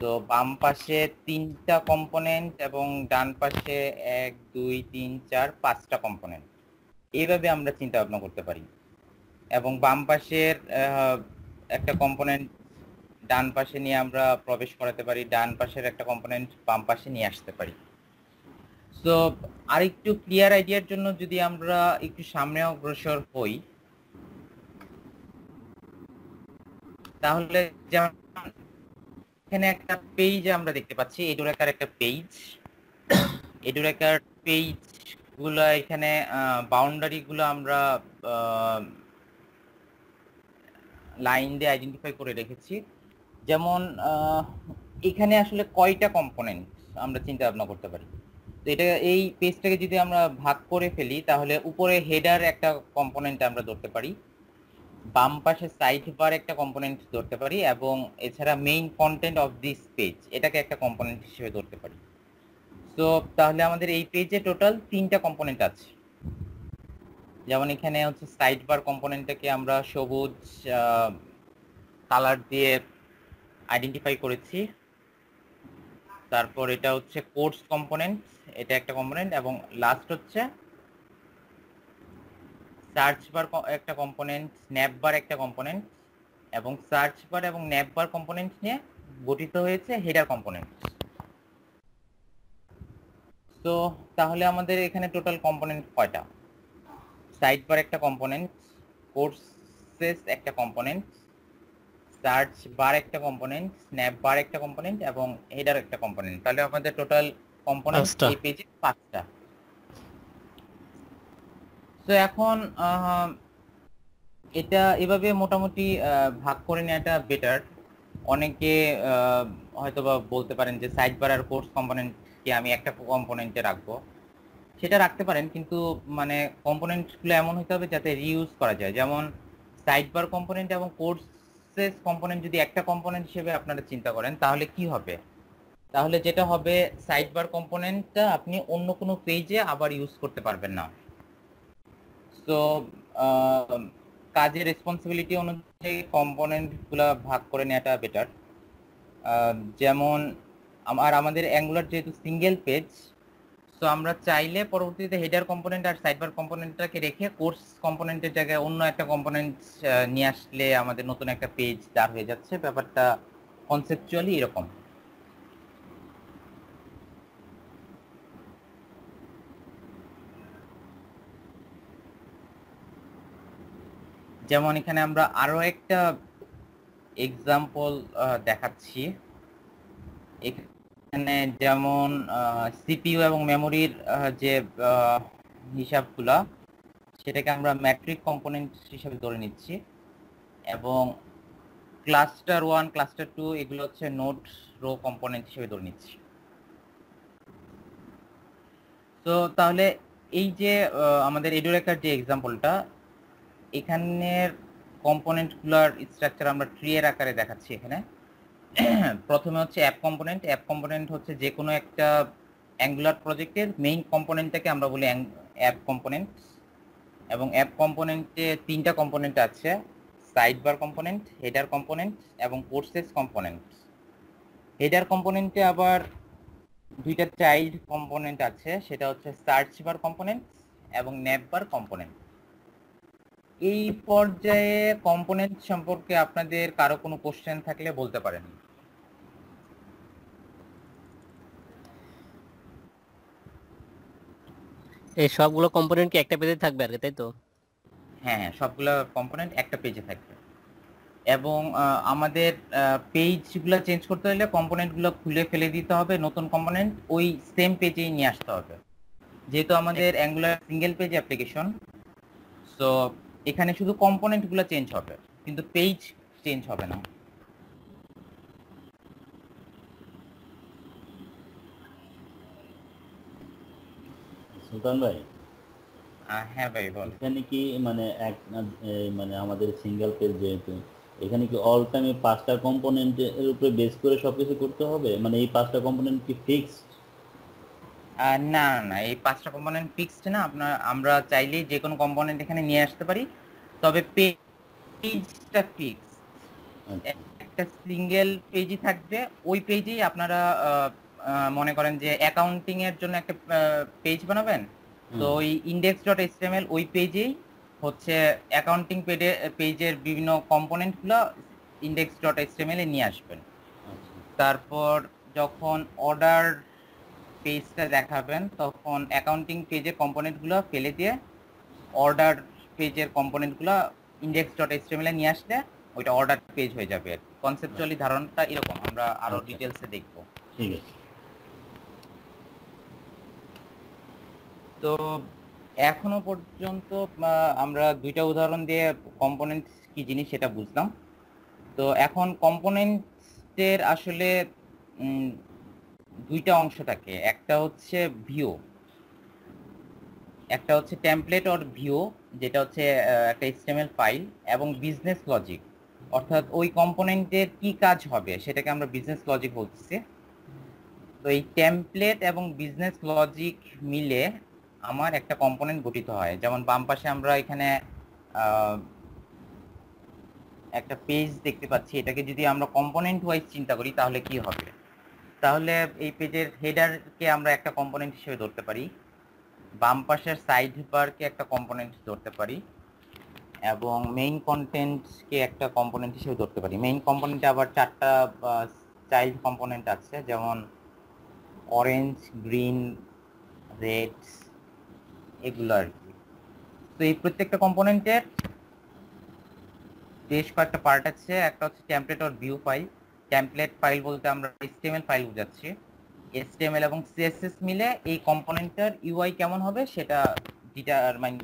তো বাম পাশে তিনটা কম্পোনেন্ট এবং ডান পাশে এক, দুই, তিন, চার, পাঁচটা কম্পোনেন্ট এইভাবে আমরা চিন্তা ভাবনা করতে পারি। এবং বাম পাশের একটা কম্পোনেন্ট ডান পাশে নিয়ে আমরা প্রবেশ করাতে পারি, ডান পাশের একটা কম্পোনেন্ট বাম পাশে নিয়ে আসতে পারি। তো আরেকটু ক্লিয়ার আইডিয়ার জন্য যদি আমরা একটু সামনে অগ্রসর হই, তাহলে যেমন এখানে একটা পেজ আমরা দেখতে পাচ্ছি এডুরেকার একটা পেজ এডুরেকার পেজগুলো এখানে বাউন্ডারি গুলো আমরা লাইন দিয়ে আইডেন্টিফাই করে রেখেছি। যেমন এখানে আসলে কয়টা কম্পোনেন্ট আমরা চিন্তা ভাবনা করতে পারি? তো এটা, এই পেজটাকে যদি আমরা ভাগ করে ফেলি, তাহলে উপরে হেডার একটা কম্পোনেন্ট আমরা ধরতে পারি। বাম পাশে সাইড বার একটা কম্পোনেন্ট ধরতে পারি এবং এছাড়া main content of this page এটাকে একটা কম্পোনেন্ট হিসেবে ধরতে পারি। তো তাহলে আমাদের এই পেজে টোটাল তিনটা কম্পোনেন্ট আছে। যেমন এখানে হচ্ছে সাইড বার কম্পোনেন্টটাকে আমরা সবুজ কালার দিয়ে আইডেন্টিফাই করেছি। তারপর এটা হচ্ছে কোর্স কম্পোনেন্ট এটা একটা কম্পোনেন্ট এবং লাস্ট হচ্ছে সার্চ বার একটা কম্পোনেন্ট স্ন্যাপ বার একটা কম্পোনেন্ট এবং সার্চ বার এবং ন্যাপ বার কম্পোনেন্ট নিয়ে গঠিত হয়েছে হেডার কম্পোনেন্ট তো তাহলে আমাদের এখানে টোটাল কম্পোনেন্ট কয়টা? সাইড বার একটা কম্পোনেন্ট কোর্সেস একটা কম্পোনেন্ট সার্চ বার একটা কম্পোনেন্ট স্ন্যাপ বার একটা কম্পোনেন্ট এবং হেডার একটা কম্পোনেন্ট তাহলে আমাদের টোটাল কম্পোনেন্ট। এই পেজে পাঁচটা। তো এখন এটা এভাবে মোটামুটি ভাগ করে নেওয়াটা বেটার অনেকে আহ, হয়তোবা বলতে পারেন যে সাইড বার আর কোর্স কম্পোনেন্টকে আমি একটা কম্পোনেন্টে রাখব। সেটা রাখতে পারেন কিন্তু মানে এমন হতে হবে যাতে রিইউজ করা যায়। যেমন সাইড বার কম্পোনেন্ট এবং কোর্সেস কম্পোনেন্ট যদি একটা কম্পোনেন্ট হিসেবে আপনারা চিন্তা করেন তাহলে কি হবে? তাহলে যেটা হবে সাইড বার কম্পোনেন্টটা আপনি অন্য কোনো পেজে আবার ইউজ করতে পারবেন না। তো কাজের রেসপন্সিবিলিটি অনুযায়ী কম্পোনেন্টগুলো ভাগ করে নেওয়াটা বেটার যেমন আর আমাদের অ্যাঙ্গুলার যেহেতু সিঙ্গেল পেজ তো আমরা চাইলে পরবর্তীতে হেডার কম্পোনেন্ট আর সাইডবার কম্পোনেন্টটাকে রেখে কোর্স কম্পোনেন্টের জায়গায় অন্য একটা কম্পোনেন্ট নিয়ে আসলে আমাদের নতুন একটা পেজ দাঁড় হয়ে যাচ্ছে। ব্যাপারটা কনসেপচুয়ালি এরকম। যেমন এখানে আমরা আরও একটা এক্সাম্পল দেখাচ্ছি। এখানে যেমন সিপিইউ এবং মেমোরির যে হিসাবগুলা, সেটাকে আমরা ম্যাট্রিক কম্পোনেন্ট হিসাবে ধরে নিচ্ছি। এবং ক্লাস্টার ওয়ান ক্লাস্টার টু এগুলো হচ্ছে নোট রো কম্পোনেন্ট হিসেবে ধরে নিচ্ছি। তো তাহলে এই যে আমাদের এডুরেকার যে এক্সাম্পলটা এখানের কম্পোনেন্টগুলোর স্ট্রাকচার আমরা ট্রি এর আকারে দেখাচ্ছি এখানে। প্রথমে হচ্ছে অ্যাপ কম্পোনেন্ট অ্যাপ কম্পোনেন্ট হচ্ছে যে কোনো একটা অ্যাঙ্গুলার প্রজেক্টের মেইন কম্পোনেন্টটাকে আমরা বলি অ্যাপ কম্পোনেন্ট এবং অ্যাপ কম্পোনেন্টে তিনটা কম্পোনেন্ট আছে। Side bar component header component এবং কোর্সেস কম্পোনেন্ট হেডার কম্পোনেন্টে আবার দুইটা চাইল্ড কম্পোনেন্ট আছে। সেটা হচ্ছে সার্চ বার কম্পোনেন্ট এবং ন্যাপ বার কম্পোনেন্ট এই পর্যায়ে কম্পোনেন্ট সম্পর্কে আপনাদের কারও কোনো কোশ্চেন থাকলে বলতে পারেন। এই সবগুলো কম্পোনেন্ট কি একটা পেজে থাকবে আর তাই তো? হ্যাঁ হ্যাঁ সবগুলো কম্পোনেন্ট একটা পেজে থাকবে। এবং আমাদের পেজগুলো চেঞ্জ করতে হলে কম্পোনেন্টগুলো খুলে ফেলে দিতে হবে নতুন কম্পোনেন্ট ওই সেম পেজেই নিয়ে আসতে হবে। যেহেতু আমাদের Angular single page application so এখানে শুধু কম্পোনেন্টগুলো চেঞ্জ হবে কিন্তু পেজ চেঞ্জ হবে না। সুলতান ভাই? হ্যাঁ ভাই বল। এখানে কি মানে এক মানে আমাদের সিঙ্গেল পেজ যেহেতু এখানে কি অল টাইমে পাঁচটা কম্পোনেন্টের উপরে বেস করে সবকিছু করতে হবে? মানে এই পাঁচটা কম্পোনেন্ট কি ফিক্সড না না না এই পাঁচটা কম্পোনেন্ট ফিক্সড না। আপনার আমরা চাইলেই যে কোনো কম্পোনেন্ট এখানে নিয়ে আসতে পারি। তবে পেজটা ফিক্স একটা সিঙ্গেল পেজই থাকবে। ওই পেজেই আপনারা মনে করেন যে অ্যাকাউন্টিং এর জন্য একটা পেজ বানাবেন। তো ওই ইন্ডেক্স ডট এসটিএমএল ওই পেজেই হচ্ছে অ্যাকাউন্টিং পেজে পেজের বিভিন্ন কম্পোনেন্টগুলো ইন্ডেক্স ডট এসটিএমএল এ নিয়ে আসবেন। তারপর যখন অর্ডার পেজটা দেখাবেন তখন অ্যাকাউন্টিং পেজের কম্পোনেন্টগুলো ফেলে দিয়ে অর্ডার পেজের কম্পোনেন্টগুলো ইন্ডেক্স ডট এসটিএমএল এ নিয়ে আসলে ওইটা অর্ডার পেজ হয়ে যাবে কনসেপচুয়ালি ধারণাটা এরকম আমরা আরও আচ্ছা। ডিটেলসে দেখব। ঠিক আছে। তো এখনও পর্যন্ত আমরা দুইটা উদাহরণ দিয়ে কম্পোনেন্ট কি জিনিস সেটা বুঝলাম। তো এখন কম্পোনেন্টের আসলে দুইটা অংশ থাকে। একটা হচ্ছে ভিও একটা হচ্ছে টেমপ্লেট অর ভিউ যেটা হচ্ছে একটা এসটিএমএল ফাইল এবং বিজনেস লজিক অর্থাৎ ওই কম্পোনেন্টের কি কাজ হবে, সেটাকে আমরা বিজনেস লজিক বলতেছি। তো এই টেমপ্লেট এবং বিজনেস লজিক মিলে আমার একটা কম্পোনেন্ট গঠিত হয়। যেমন বাম পাশে আমরা এখানে একটা পেজ দেখতে পাচ্ছি। এটাকে যদি আমরা কম্পোনেন্ট ওয়াইজ চিন্তা করি, তাহলে কি হবে? তাহলে এই পেজের হেডারকে আমরা একটা কম্পোনেন্ট হিসেবে ধরতে পারি। বাম পাশের সাইড বারকে একটা কম্পোনেন্ট ধরতে পারি এবং মেইন কন্টেন্টকে একটা কম্পোনেন্ট হিসেবে ধরতে পারি। মেইন কম্পোনেন্টে আবার চারটা চাইল্ড কম্পোনেন্ট আছে, যেমন অরেঞ্জ গ্রিন রেড এগুলো আর কি। তো এই প্রত্যেকটা কম্পোনেন্টের বেশ কয়েকটা পার্ট আছে। একটা হচ্ছে template or view file template file বলতে আমরা HTML ফাইল বোঝাচ্ছি। HTML এবং CSS মিলে এই কম্পোনেন্টের ইউআই কেমন হবে সেটা ডিটারমাইন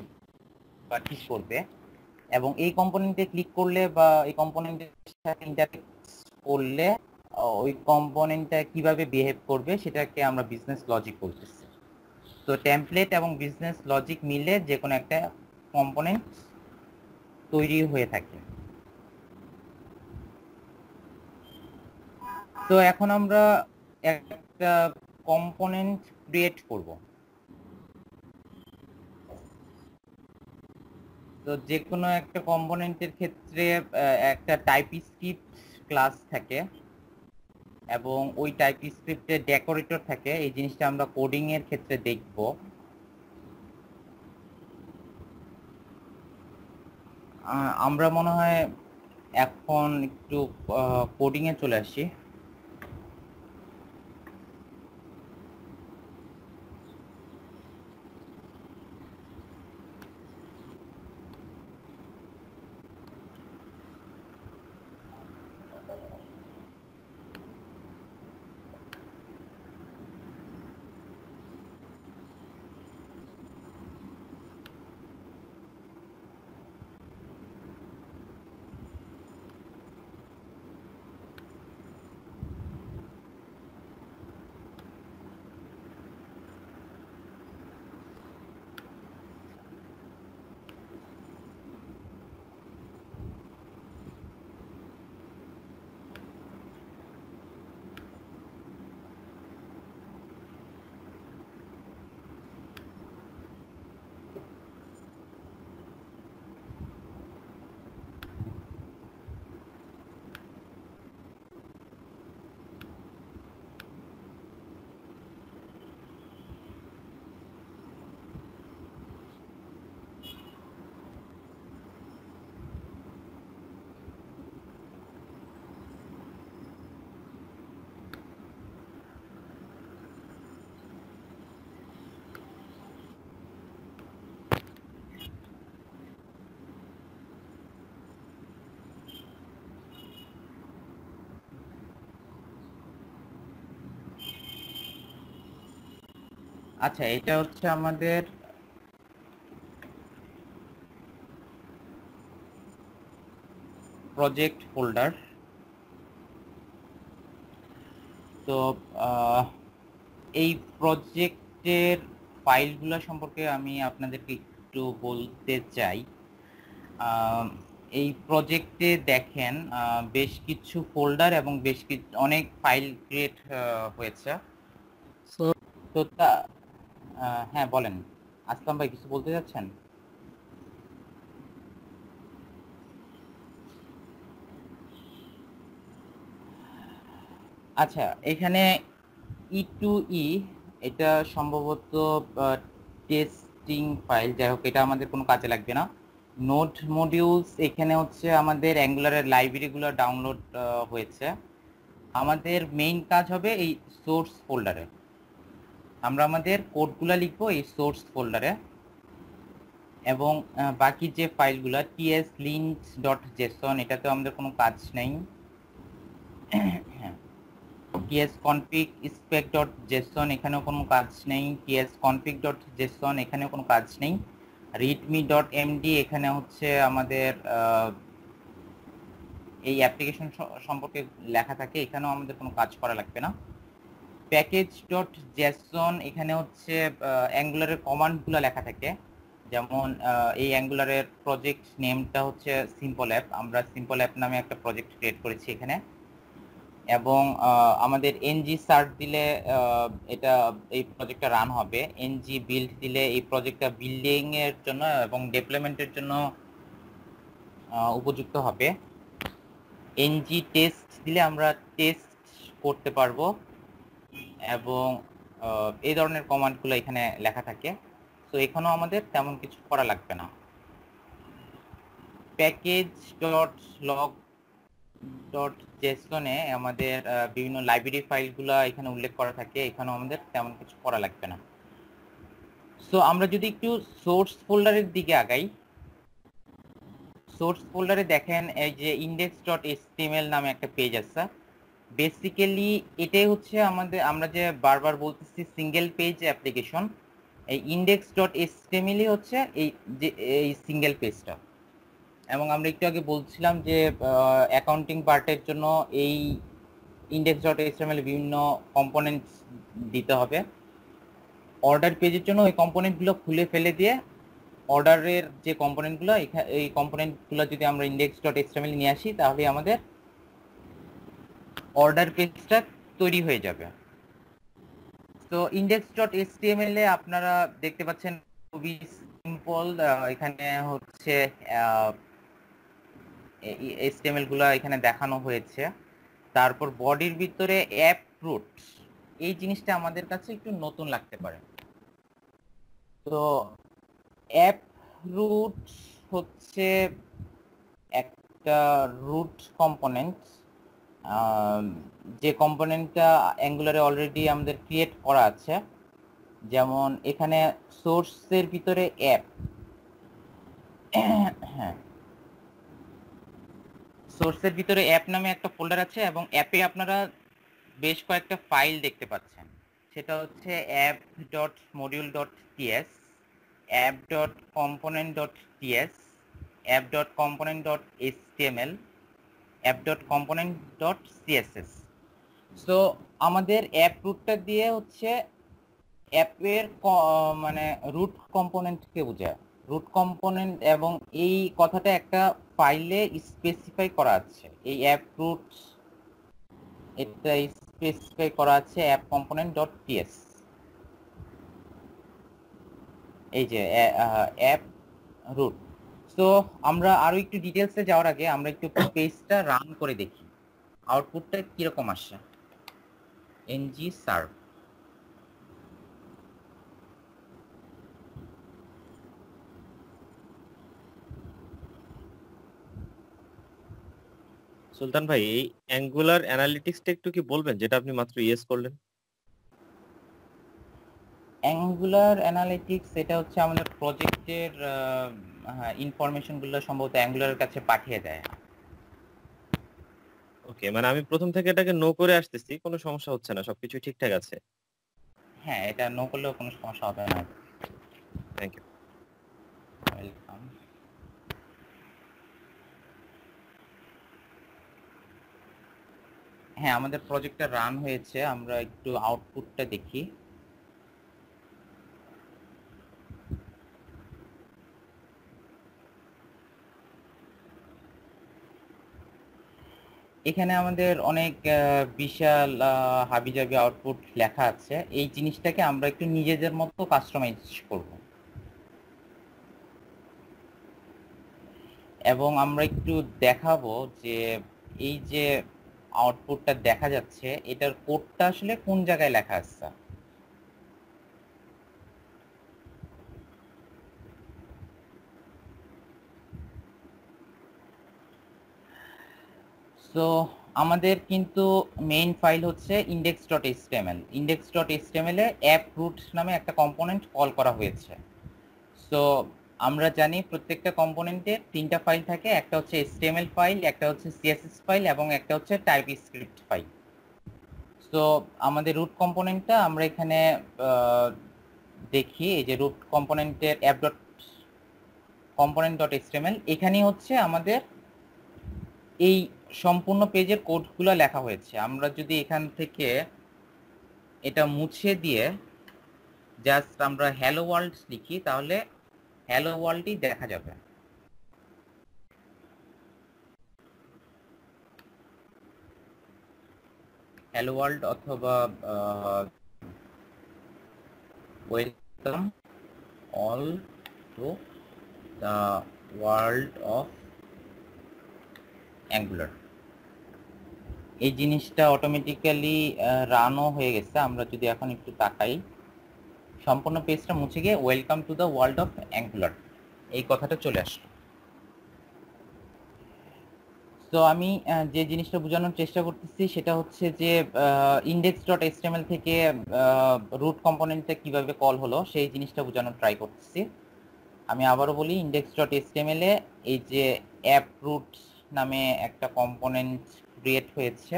বা ঠিক করবে। এবং এই কম্পোনেন্টে ক্লিক করলে বা এই কম্পোনেন্টের সাথে ইন্টারফেস করলে ওই কম্পোনেন্টটা কীভাবে বিহেভ করবে সেটাকে আমরা বিজনেস লজিক বলতেছি। তো টেমপ্লেট এবং বিজনেস লজিক মিলে যে কোনো একটা কম্পোনেন্ট তৈরি হয়ে থাকে। তো এখন আমরা একটা কম্পোনেন্ট ক্রিয়েট করব। তো যে কোনো একটা কম্পোনেন্টের ক্ষেত্রে একটা টাইপ স্ক্রিপ্ট ক্লাস থাকে এবং ওই টাইপ স্ক্রিপ্টে ডেকোরেটর থাকে। এই জিনিসটা আমরা কোডিং এর ক্ষেত্রে দেখব। আমরা মনে হয় এখন একটু কোডিং এ চলে আসি। আচ্ছা এটা হচ্ছে আমাদের প্রজেক্ট ফোল্ডার তো এই প্রজেক্টের ফাইলগুলো সম্পর্কে আমি আপনাদেরকে একটু বলতে চাই। এই প্রজেক্টে দেখেন বেশ কিছু ফোল্ডার এবং বেশ কিছু অনেক ফাইল ক্রিয়েট হয়েছে। তো তা হ্যাঁ বলেন। আসলাম ভাই, কিছু বলতে যাচ্ছেন আচ্ছা এখানে ই টু ই এটা সম্ভবত টেস্টিং ফাইল যাই হোক, এটা আমাদের কোনো কাজে লাগবে না। নোট মডিউলস এখানে হচ্ছে আমাদের অ্যাঙ্গুলারের লাইব্রেরিগুলো ডাউনলোড হয়েছে। আমাদের মেইন কাজ হবে এই সোর্স ফোল্ডারে আমরা আমাদের কোডগুলো লিখব এই সোর্স ফোল্ডারে এবং বাকি যে ফাইলগুলো টিএস লিঙ্ক ডট জেসন এটাতে আমাদের কোনো কাজ নেই। TS config spec dot JSON এখানেও কোনো কাজ নেই। টিএস কনফিগ ডট জেসন এখানেও কোনো কাজ নেই। রিডমি ডট এমডি এখানে হচ্ছে আমাদের এই অ্যাপ্লিকেশন সম্পর্কে লেখা থাকে, এখানেও আমাদের কোনো কাজ করা লাগবে না। প্যাকেজ ডট জেসন এখানে হচ্ছে অ্যাঙ্গুলারের কমান্ডগুলো লেখা থাকে। যেমন এই অ্যাঙ্গুলারের প্রজেক্ট নেমটা হচ্ছে সিম্পল অ্যাপ আমরা সিম্পল অ্যাপ নামে একটা প্রজেক্ট ক্রিয়েট করেছি এখানে। এবং আমাদের এনজি সার্চ দিলে এটা, এই প্রজেক্টটা রান হবে। এনজি বিল্ড দিলে এই প্রজেক্টটা বিল্ডিংয়ের জন্য এবং ডেভেলপমেন্টের জন্য উপযুক্ত হবে। এনজি টেস্ট দিলে আমরা টেস্ট করতে পারব। এবং এই ধরনের কমান্ডগুলো এখানে লেখা থাকে। তো এখানেও আমাদের তেমন কিছু করা লাগবে না। প্যাকেজ ডট লগ ডট জেসনে আমাদের বিভিন্ন লাইব্রেরি ফাইলগুলো এখানে উল্লেখ করা থাকে। এখানেও আমাদের তেমন কিছু করা লাগবে না। সো আমরা যদি একটু সোর্স ফোল্ডারের দিকে আগাই। সোর্স ফোল্ডারে দেখেন, এই যে ইন্ডেক্স ডট এসটিএমএল নামে একটা পেজ আছে। বেসিক্যালি এটাই হচ্ছে আমাদের, আমরা যে বারবার বলতেছি সিঙ্গেল পেজ অ্যাপ্লিকেশন এই ইন্ডেক্স ডট এসটিএমএলই হচ্ছে এই যে, এই সিঙ্গেল পেজটা এবং আমরা একটু আগে বলছিলাম যে অ্যাকাউন্টিং পার্টের জন্য এই ইন্ডেক্স ডট এসটিএমএল বিভিন্ন কম্পোনেন্ট দিতে হবে। অর্ডার পেজের জন্য ওই কম্পোনেন্টগুলো খুলে ফেলে দিয়ে অর্ডারের যে কম্পোনেন্টগুলো এই কম্পোনেন্টগুলো যদি আমরা ইন্ডেক্স ডট এক্সট্রামেল নিয়ে আসি তাহলে আমাদের অর্ডার পেজটা তৈরি হয়ে যাবে। তো ইন্ডেক্স ডট এসটিএমএল এ আপনারা দেখতে পাচ্ছেন খুবই সিম্পল এখানে হচ্ছে এসটিএমএলগুলো এখানে দেখানো হয়েছে। তারপর বডির ভিতরে অ্যাপ রুট এই জিনিসটা আমাদের কাছে একটু নতুন লাগতে পারে। তো অ্যাপ রুট হচ্ছে একটা রুট কম্পোনেন্ট যে কম্পোনেন্টটা অ্যাঙ্গুলারে অলরেডি আমাদের ক্রিয়েট করা আছে, যেমন এখানে সোর্সের ভিতরে অ্যাপ সোর্সের ভিতরে অ্যাপ নামে একটা ফোল্ডার আছে এবং অ্যাপে আপনারা বেশ কয়েকটা ফাইল দেখতে পাচ্ছেন। সেটা হচ্ছে app dot module dot TS app dot component dot TS app dot component dot HTML app dot component dot CSS so আমাদের অ্যাপ রুটটা দিয়ে হচ্ছে অ্যাপের মানে রুট কম্পোনেন্টকে বোঝায়। রুট কম্পোনেন্ট এবং এই কথাটা একটা ফাইলে স্পেসিফাই করা আছে। এই অ্যাপ রুট এটা স্পেসিফাই করা আছে অ্যাপ কম্পোনেন্ট ডট টিএস এই যে অ্যাপ রুট সো আমরা আরও একটু ডিটেলসে যাওয়ার আগে আমরা একটু পেজটা রান করে দেখি। আউটপুটটা কীরকম আসছে? এনজি সার্ভ সুলতান ভাই এই অ্যাঙ্গুলার অ্যানালিটিক্সটা একটু কি বলবেন যেটা আপনি মাত্র ইয়েস করলেন? অ্যাঙ্গুলার অ্যানালিটিক্স এটা হচ্ছে আমাদের প্রজেক্টের ইনফরমেশনগুলো সম্ভবত অ্যাঙ্গুলারের কাছে পাঠিয়ে দেয়। ওকে মানে আমি প্রথম থেকে এটাকে নো করে আসতেছি কোনো সমস্যা হচ্ছে না সবকিছু ঠিকঠাক আছে? হ্যাঁ এটা নো করলেও কোনো সমস্যা হবে না। থ্যাংক ইউ ওয়েলকাম হ্যাঁ আমাদের প্রজেক্টটা রান হয়েছে আমরা একটু আউটপুটটা দেখি। এখানে আমাদের অনেক বিশাল হাবিজাবি আউটপুট লেখা আছে। এই জিনিসটাকে আমরা একটু নিজেদের মতো কাস্টমাইজ করব। এবং আমরা একটু দেখাবো যে এই যে আউটপুটটা দেখা যাচ্ছে, এটার কোডটা আসলে কোন জায়গায় লেখা আছে? সো আমাদের কিন্তু মেইন ফাইল হচ্ছে index.html dot HTML index dot HTML এ অ্যাপ রুট নামে একটা কম্পোনেন্ট কল করা হয়েছে। সো আমরা জানি প্রত্যেকটা কম্পোনেন্টে তিনটা ফাইল থাকে, একটা হচ্ছে এসটিএমএল ফাইল একটা হচ্ছে সিএসএস ফাইল এবং একটা হচ্ছে টাইপ স্ক্রিপ্ট ফাইল সো আমাদের রুট কম্পোনেন্টটা আমরা এখানে দেখি, এই যে root কম্পোনেন্টের app dot component dot HTML এখানেই হচ্ছে আমাদের এই সম্পূর্ণ পেজের কোডগুলো লেখা হয়েছে। আমরা যদি এখান থেকে এটা মুছে দিয়ে জাস্ট আমরা হ্যালো ওয়ার্ল্ড লিখি, তাহলে হ্যালো ওয়ার্ল্ডই দেখা যাবে। হ্যালো ওয়ার্ল্ড অথবা welcome all to the world of Angular এই জিনিসটা অটোমেটিক্যালি রানও হয়ে গেছে। আমরা যদি এখন একটু তাকাই, সম্পূর্ণ পেজটা মুছে গিয়ে welcome to the world of Angular এই কথাটা চলে আসলো। তো আমি যে জিনিসটা বোঝানোর চেষ্টা করতেছি সেটা হচ্ছে যে ইন্ডেক্স ডট এসটিএমএল থেকে রুট কম্পোনেন্টে কীভাবে কল হলো, সেই জিনিসটা বোঝানোর ট্রাই করতেছি। আমি আবারও বলি ইন্ডেক্স ডট এসটিএমএল এ এই যে অ্যাপ রুট নামে একটা কম্পোনেন্ট ক্রিয়েট হয়েছে।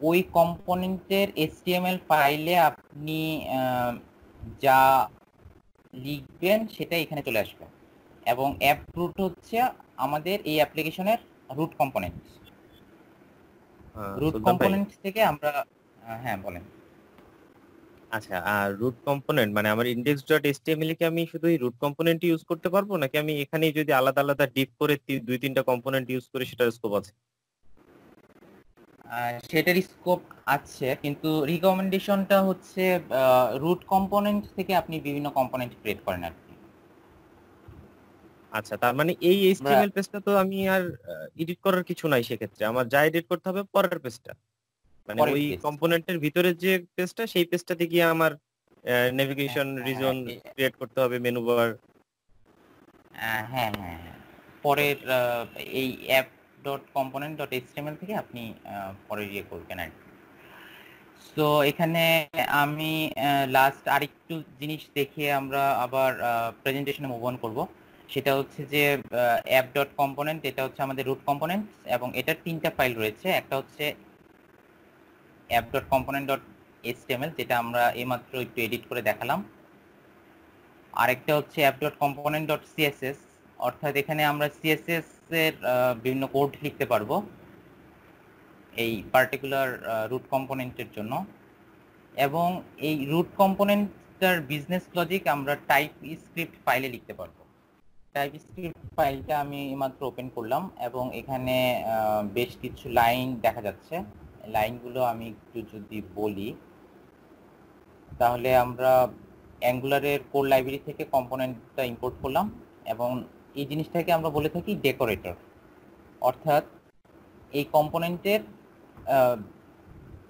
ওই কম্পোনেন্টের এসটিএমএল ফাইলে আপনি যা লিখবেন সেটা এখানে চলে আসবে। এবং অ্যাপ রুট হচ্ছে আমাদের এই অ্যাপ্লিকেশনের রুট কম্পোনেন্ট রুট কম্পোনেন্ট থেকে আমরা হ্যাঁ বলেন। আচ্ছা আর রুট কম্পোনেন্ট মানে আমার ইন্ডেক্স ডট এসটিএমএল কি আমি শুধু এই রুট কম্পোনেন্ট ইউজ করতে পারব? নাকি আমি এখানেই যদি আলাদা আলাদা ডিপ করে তি- দুই তিনটা কম্পোনেন্ট ইউজ করে সেটার স্কোপ আছে? আহ, সেটার স্কোপ আছে কিন্তু রিকমেন্ডেশনটা হচ্ছে রুট কম্পোনেন্ট থেকে আপনি বিভিন্ন কম্পোনেন্ট ক্রিয়েট করেন আর কি। আচ্ছা তার মানে এই এইচটিএমএল পেজটা তো আমি আর এডিট করার কিছু নাই সেক্ষেত্রে। আমার যা এডিট করতে হবে পরের পেজটা মানে ওই। কম্পোনেন্টের ভিতরে যে পেজটা সেই পেজটাতে গিয়ে আমার নেভিগেশন রিজন ক্রিয়েট করতে হবে মেনু বার হ্যাঁ হ্যাঁ হ্যাঁ। পরের এই app dot component dot HTML থেকে আপনি পরে ইয়ে করবেন আর তো এখানে আমি লাস্ট আরেকটু জিনিস দেখে আমরা আবার প্রেজেন্টেশনে মুভ অন করব সেটা হচ্ছে যে অ্যাপ ডট কম্পোনেন্ট এটা হচ্ছে আমাদের রুট কম্পোনেন্ট এবং এটার তিনটা ফাইল রয়েছে একটা হচ্ছে এইচটিএমএল যেটা আমরা এইমাত্র একটু এডিট করে দেখালাম। আরেকটা হচ্ছে ডট কম্পোনেন্ট সিএসএস অর্থাৎ এখানে আমরা সিএসএস এর বিভিন্ন কোড লিখতে পারব এই পার্টিকুলার রুট কম্পোনেন্টের জন্য। এবং এই রুট কম্পোনেন্টটার বিজনেস লজিক আমরা টাইপ স্ক্রিপ্ট ফাইলে লিখতে পারব। টাইপ স্ক্রিপ্ট ফাইলটা আমি মাত্র ওপেন করলাম এবং এখানে বেশ কিছু লাইন দেখা যাচ্ছে। লাইনগুলো আমি একটু যদি বলি, তাহলে আমরা অ্যাঙ্গুলারের কোর লাইব্রেরি থেকে কম্পোনেন্টটা ইম্পোর্ট করলাম এবং এই জিনিসটাকে আমরা বলে থাকি ডেকোরেটর অর্থাৎ এই কম্পোনেন্টের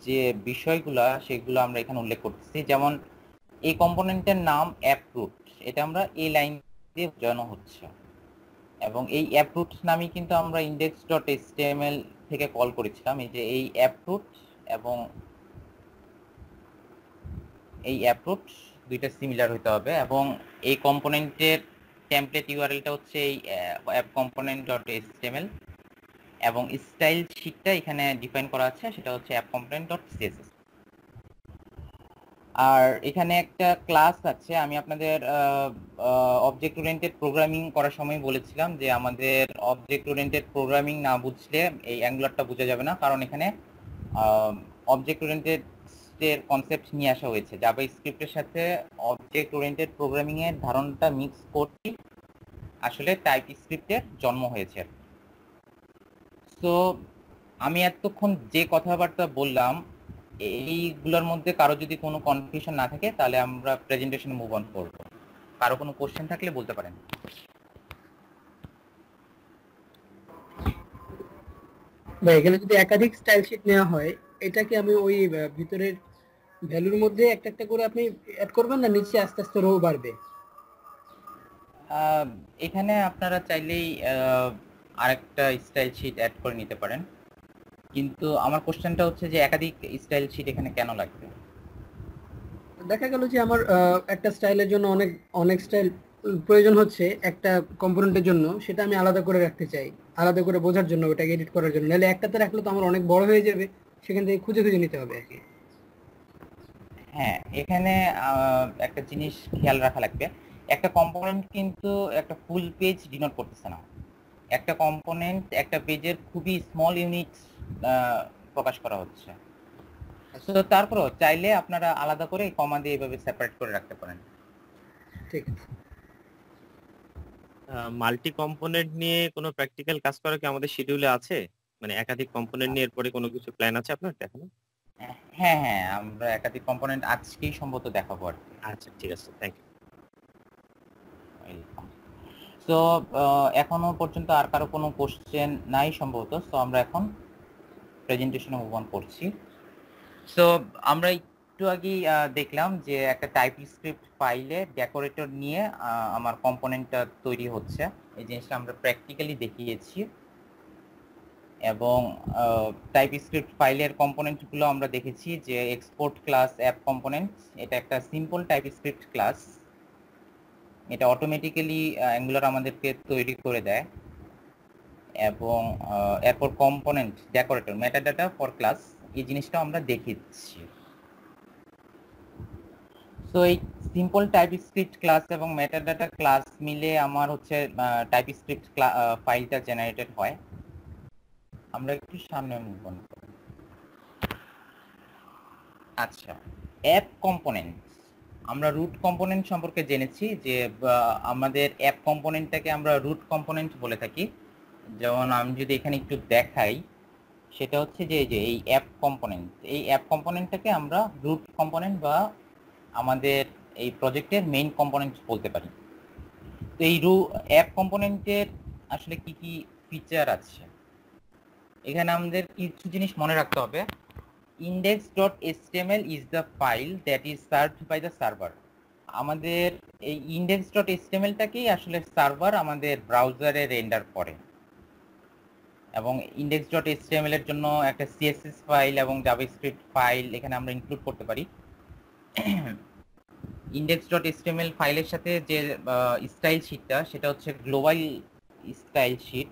যে বিষয়গুলা, সেগুলো আমরা এখানে উল্লেখ করতেছি। যেমন এই কম্পোনেন্টের নাম অ্যাপ রুট এটা আমরা এই লাইন দিয়ে বোঝানো হচ্ছে। এবং এই অ্যাপ রুট নামই কিন্তু আমরা ইন্ডেক্স ডট এসটিএমএল থেকে কল করেছিলাম, এই যে এই অ্যাপ রুট এবং এই অ্যাপ রুট দুইটা সিমিলার হইতে হবে এবং এই কম্পোনেন্টের টেমপ্লেট ইউআরএলটা হচ্ছে এই অ্যাপ কম্পোনেন্ট ডট এসটিএমএল এবং স্টাইল শিটটা এখানে ডিফাইন করা আছে, সেটা হচ্ছে অ্যাপ কম্পোনেন্ট ডট সিএসএস আর এখানে একটা ক্লাস আছে, আমি আপনাদের অবজেক্ট ওরিয়েন্টেড প্রোগ্রামিং করার সময় বলেছিলাম যে আমাদের অবজেক্ট ওরিয়েন্টেড প্রোগ্রামিং না বুঝলে এই অ্যাঙ্গুলারটা বোঝা যাবে না। কারণ এখানে অবজেক্ট ওরিয়েন্টেড এর কনসেপ্ট নিয়ে আসা হয়েছে। জাভা স্ক্রিপ্টের সাথে অবজেক্ট ওরিয়েন্টেড প্রোগ্রামিং এর ধারণাটা মিক্স করতে আসলে টাইপ স্ক্রিপ্টের জন্ম হয়েছে। তো আমি এতক্ষণ যে কথাবার্তা বললাম এইগুলোর মধ্যে কারও যদি কোনো কনফিউশন না থাকে তাহলে আমরা প্রেজেন্টেশন মুভ অন করব। কারও কোনো কোশ্চেন থাকলে বলতে পারেন। ভাই এখানে যদি একাধিক স্টাইল শিট নেওয়া হয় এটা কি আমি ওই ভিতরের ভ্যালুর মধ্যে একটা একটা করে আপনি অ্যাড করবেন না নিচে আস্তে আস্তে রো বাড়বে? এখানে আপনারা চাইলেই আহ, আরেকটা স্টাইল শিট অ্যাড করে নিতে পারেন। কিন্তু আমার কোশ্চেনটা হচ্ছে যে একাধিক স্টাইল শিট এখানে কেন লাগবে? দেখা গেল যে আমার একটা স্টাইলের জন্য অনেক অনেক স্টাইল প্রয়োজন হচ্ছে একটা কম্পোনেন্টের জন্য সেটা আমি আলাদা করে রাখতে চাই আলাদা করে বোঝার জন্য ওটাকে এডিট করার জন্য। নাহলে একটাতে রাখলে তো আমার অনেক বড় হয়ে যাবে সেখান থেকে খুঁজে খুঁজে নিতে হবে আর কি। হ্যাঁ এখানে একটা জিনিস খেয়াল রাখা লাগবে। একটা কম্পোনেন্ট কিন্তু একটা ফুল পেজ ডিনোট করতেছে না। একটা কম্পোনেন্ট একটা পেজের খুবই স্মল ইউনিট প্রকাশ করা হচ্ছে। তো তারপরও চাইলে আপনারা আলাদা করে কমা দিয়ে এভাবে সেপারেট করে রাখতে পারেন। ঠিক আছে। মাল্টি কম্পোনেন্ট নিয়ে কোনো প্র্যাকটিক্যাল কাজ করা কি আমাদের শিডিউলে আছে? মানে একাধিক কম্পোনেন্ট নিয়ে এরপরে কোনো কিছু প্ল্যান আছে আপনার দেখানো? হ্যাঁ হ্যাঁ আমরা একাধিক কম্পোনেন্ট আজকেই সম্ভবত দেখাবো আর কি। আচ্ছা ঠিক আছে থ্যাংক ইউ তো এখনও পর্যন্ত আর কারও কোনো কোশ্চেন নাই সম্ভবত। তো আমরা এখন প্রেজেন্টেশনে অন করছি। সো আমরা একটু আগেই দেখলাম যে একটা টাইপ স্ক্রিপ্ট ফাইলে ডেকোরেটর নিয়ে আমার কম্পোনেন্টটা তৈরি হচ্ছে। এই জিনিসটা আমরা প্র্যাকটিক্যালি দেখিয়েছি। এবং টাইপ স্ক্রিপ্ট ফাইলের কম্পোনেন্টগুলো আমরা দেখেছি যে এক্সপোর্ট ক্লাস অ্যাপ কম্পোনেন্ট এটা একটা সিম্পল টাইপ স্ক্রিপ্ট ক্লাস এটা অটোমেটিক্যালি অ্যাঙ্গুলার আমাদেরকে তৈরি করে দেয়। এবং এরপর component decorator metadata for class এই জিনিসটা আমরা দেখেছি। সো এই সিম্পল টাইপ স্ক্রিপ্ট ক্লাস এবং মেটাডাটা ক্লাস মিলে আমার হচ্ছে টাইপ স্ক্রিপ্ট ফাইলটা জেনারেটেড হয়। আমরা একটু সামনে মুভ অন করি। আচ্ছা অ্যাপ কম্পোনেন্ট আমরা রুট কম্পোনেন্ট সম্পর্কে জেনেছি যে আমাদের অ্যাপ কম্পোনেন্টটাকে আমরা রুট কম্পোনেন্ট বলে থাকি। যেমন আমি যদি এখানে একটু দেখাই, সেটা হচ্ছে যে যে এই অ্যাপ কম্পোনেন্ট এই অ্যাপ কম্পোনেন্টটাকে আমরা রুট কম্পোনেন্ট বা আমাদের এই প্রজেক্টের মেইন কম্পোনেন্ট বলতে পারি। তো এই রু অ্যাপ কম্পোনেন্টের আসলে কি কি ফিচার আছে? এখানে আমাদের কিছু জিনিস মনে রাখতে হবে। index dot HTML is the file that is served by the server আমাদের এই ইন্ডেক্স ডট এসটিএমএলটাকেই আসলে সার্ভার আমাদের ব্রাউজারে রেন্ডার করে। এবং ইন্ডেক্স ডট এসটিএমএল এর জন্য একটা সিএসএস ফাইল এবং জাভাস্ক্রিপ্ট ফাইল এখানে আমরা ইনক্লুড করতে পারি। ইন্ডেক্স ডট এসটিএমএল ফাইলের সাথে যে স্টাইল শিটটা সেটা হচ্ছে গ্লোবাল স্টাইল শিট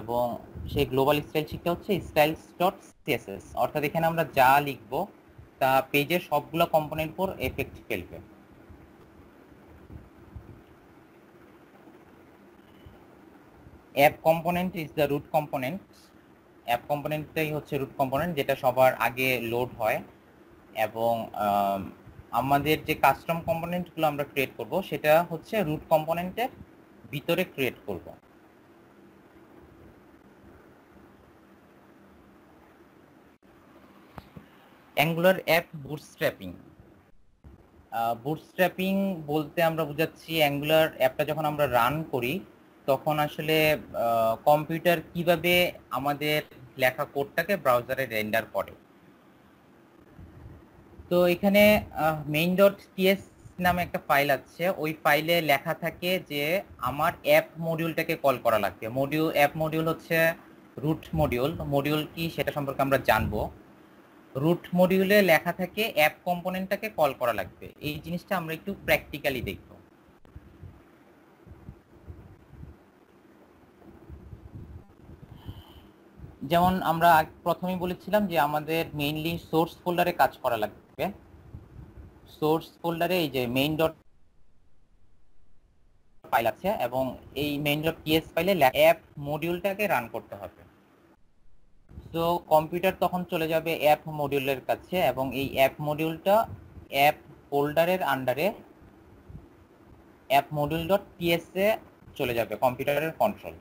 এবং সেই গ্লোবাল স্টাইল শিটটা হচ্ছে স্টাইলস ডট সিএসএস অর্থাৎ এখানে আমরা যা লিখব, তা পেজের সবগুলো কম্পোনেন্ট পর এফেক্ট ফেলবে। App component is the root component app কম্পোনেন্টটাই হচ্ছে রুট কম্পোনেন্ট যেটা সবার আগে লোড হয়। এবং আমাদের যে কাস্টম কম্পোনেন্টগুলো আমরা ক্রিয়েট করব, সেটা হচ্ছে রুট কম্পোনেন্টের ভিতরে ক্রিয়েট করব। অ্যাঙ্গুলার অ্যাপ বুটস্ট্র্যাপিং বুটস্ট্র্যাপিং বলতে আমরা বোঝাচ্ছি অ্যাঙ্গুলার অ্যাপটা যখন আমরা রান করি তখন আসলে কম্পিউটার কীভাবে আমাদের লেখা কোডটাকে ব্রাউজারে রেন্ডার করে। তো এখানে মেইন ডট টিএস নামে একটা ফাইল আছে। ওই ফাইলে লেখা থাকে যে, আমার অ্যাপ মডিউলটাকে কল করা লাগবে। মডিউল অ্যাপ মডিউল হচ্ছে রুট মডিউল মডিউল কি সেটা সম্পর্কে আমরা জানব। রুট মডিউলে লেখা থাকে অ্যাপ কম্পোনেন্টটাকে কল করা লাগবে। এই জিনিসটা আমরা একটু প্র্যাকটিক্যালি দেখব। যেমন আমরা প্রথমেই বলেছিলাম যে আমাদের মেইনলি সোর্স ফোল্ডারে কাজ করা লাগবে সোর্স ফোল্ডারে এই যে মেইন ডট ফাইল আছে এবং এই মেইন ডট টিএস ফাইলে অ্যাপ মডিউলটাকে রান করতে হবে। তো কম্পিউটার তখন চলে যাবে অ্যাপ মডিউলের কাছে এবং এই অ্যাপ মডিউলটা অ্যাপ ফোল্ডারের আন্ডারে অ্যাপ মডিউল ডট টিএসএ চলে যাবে কম্পিউটারের কন্ট্রোল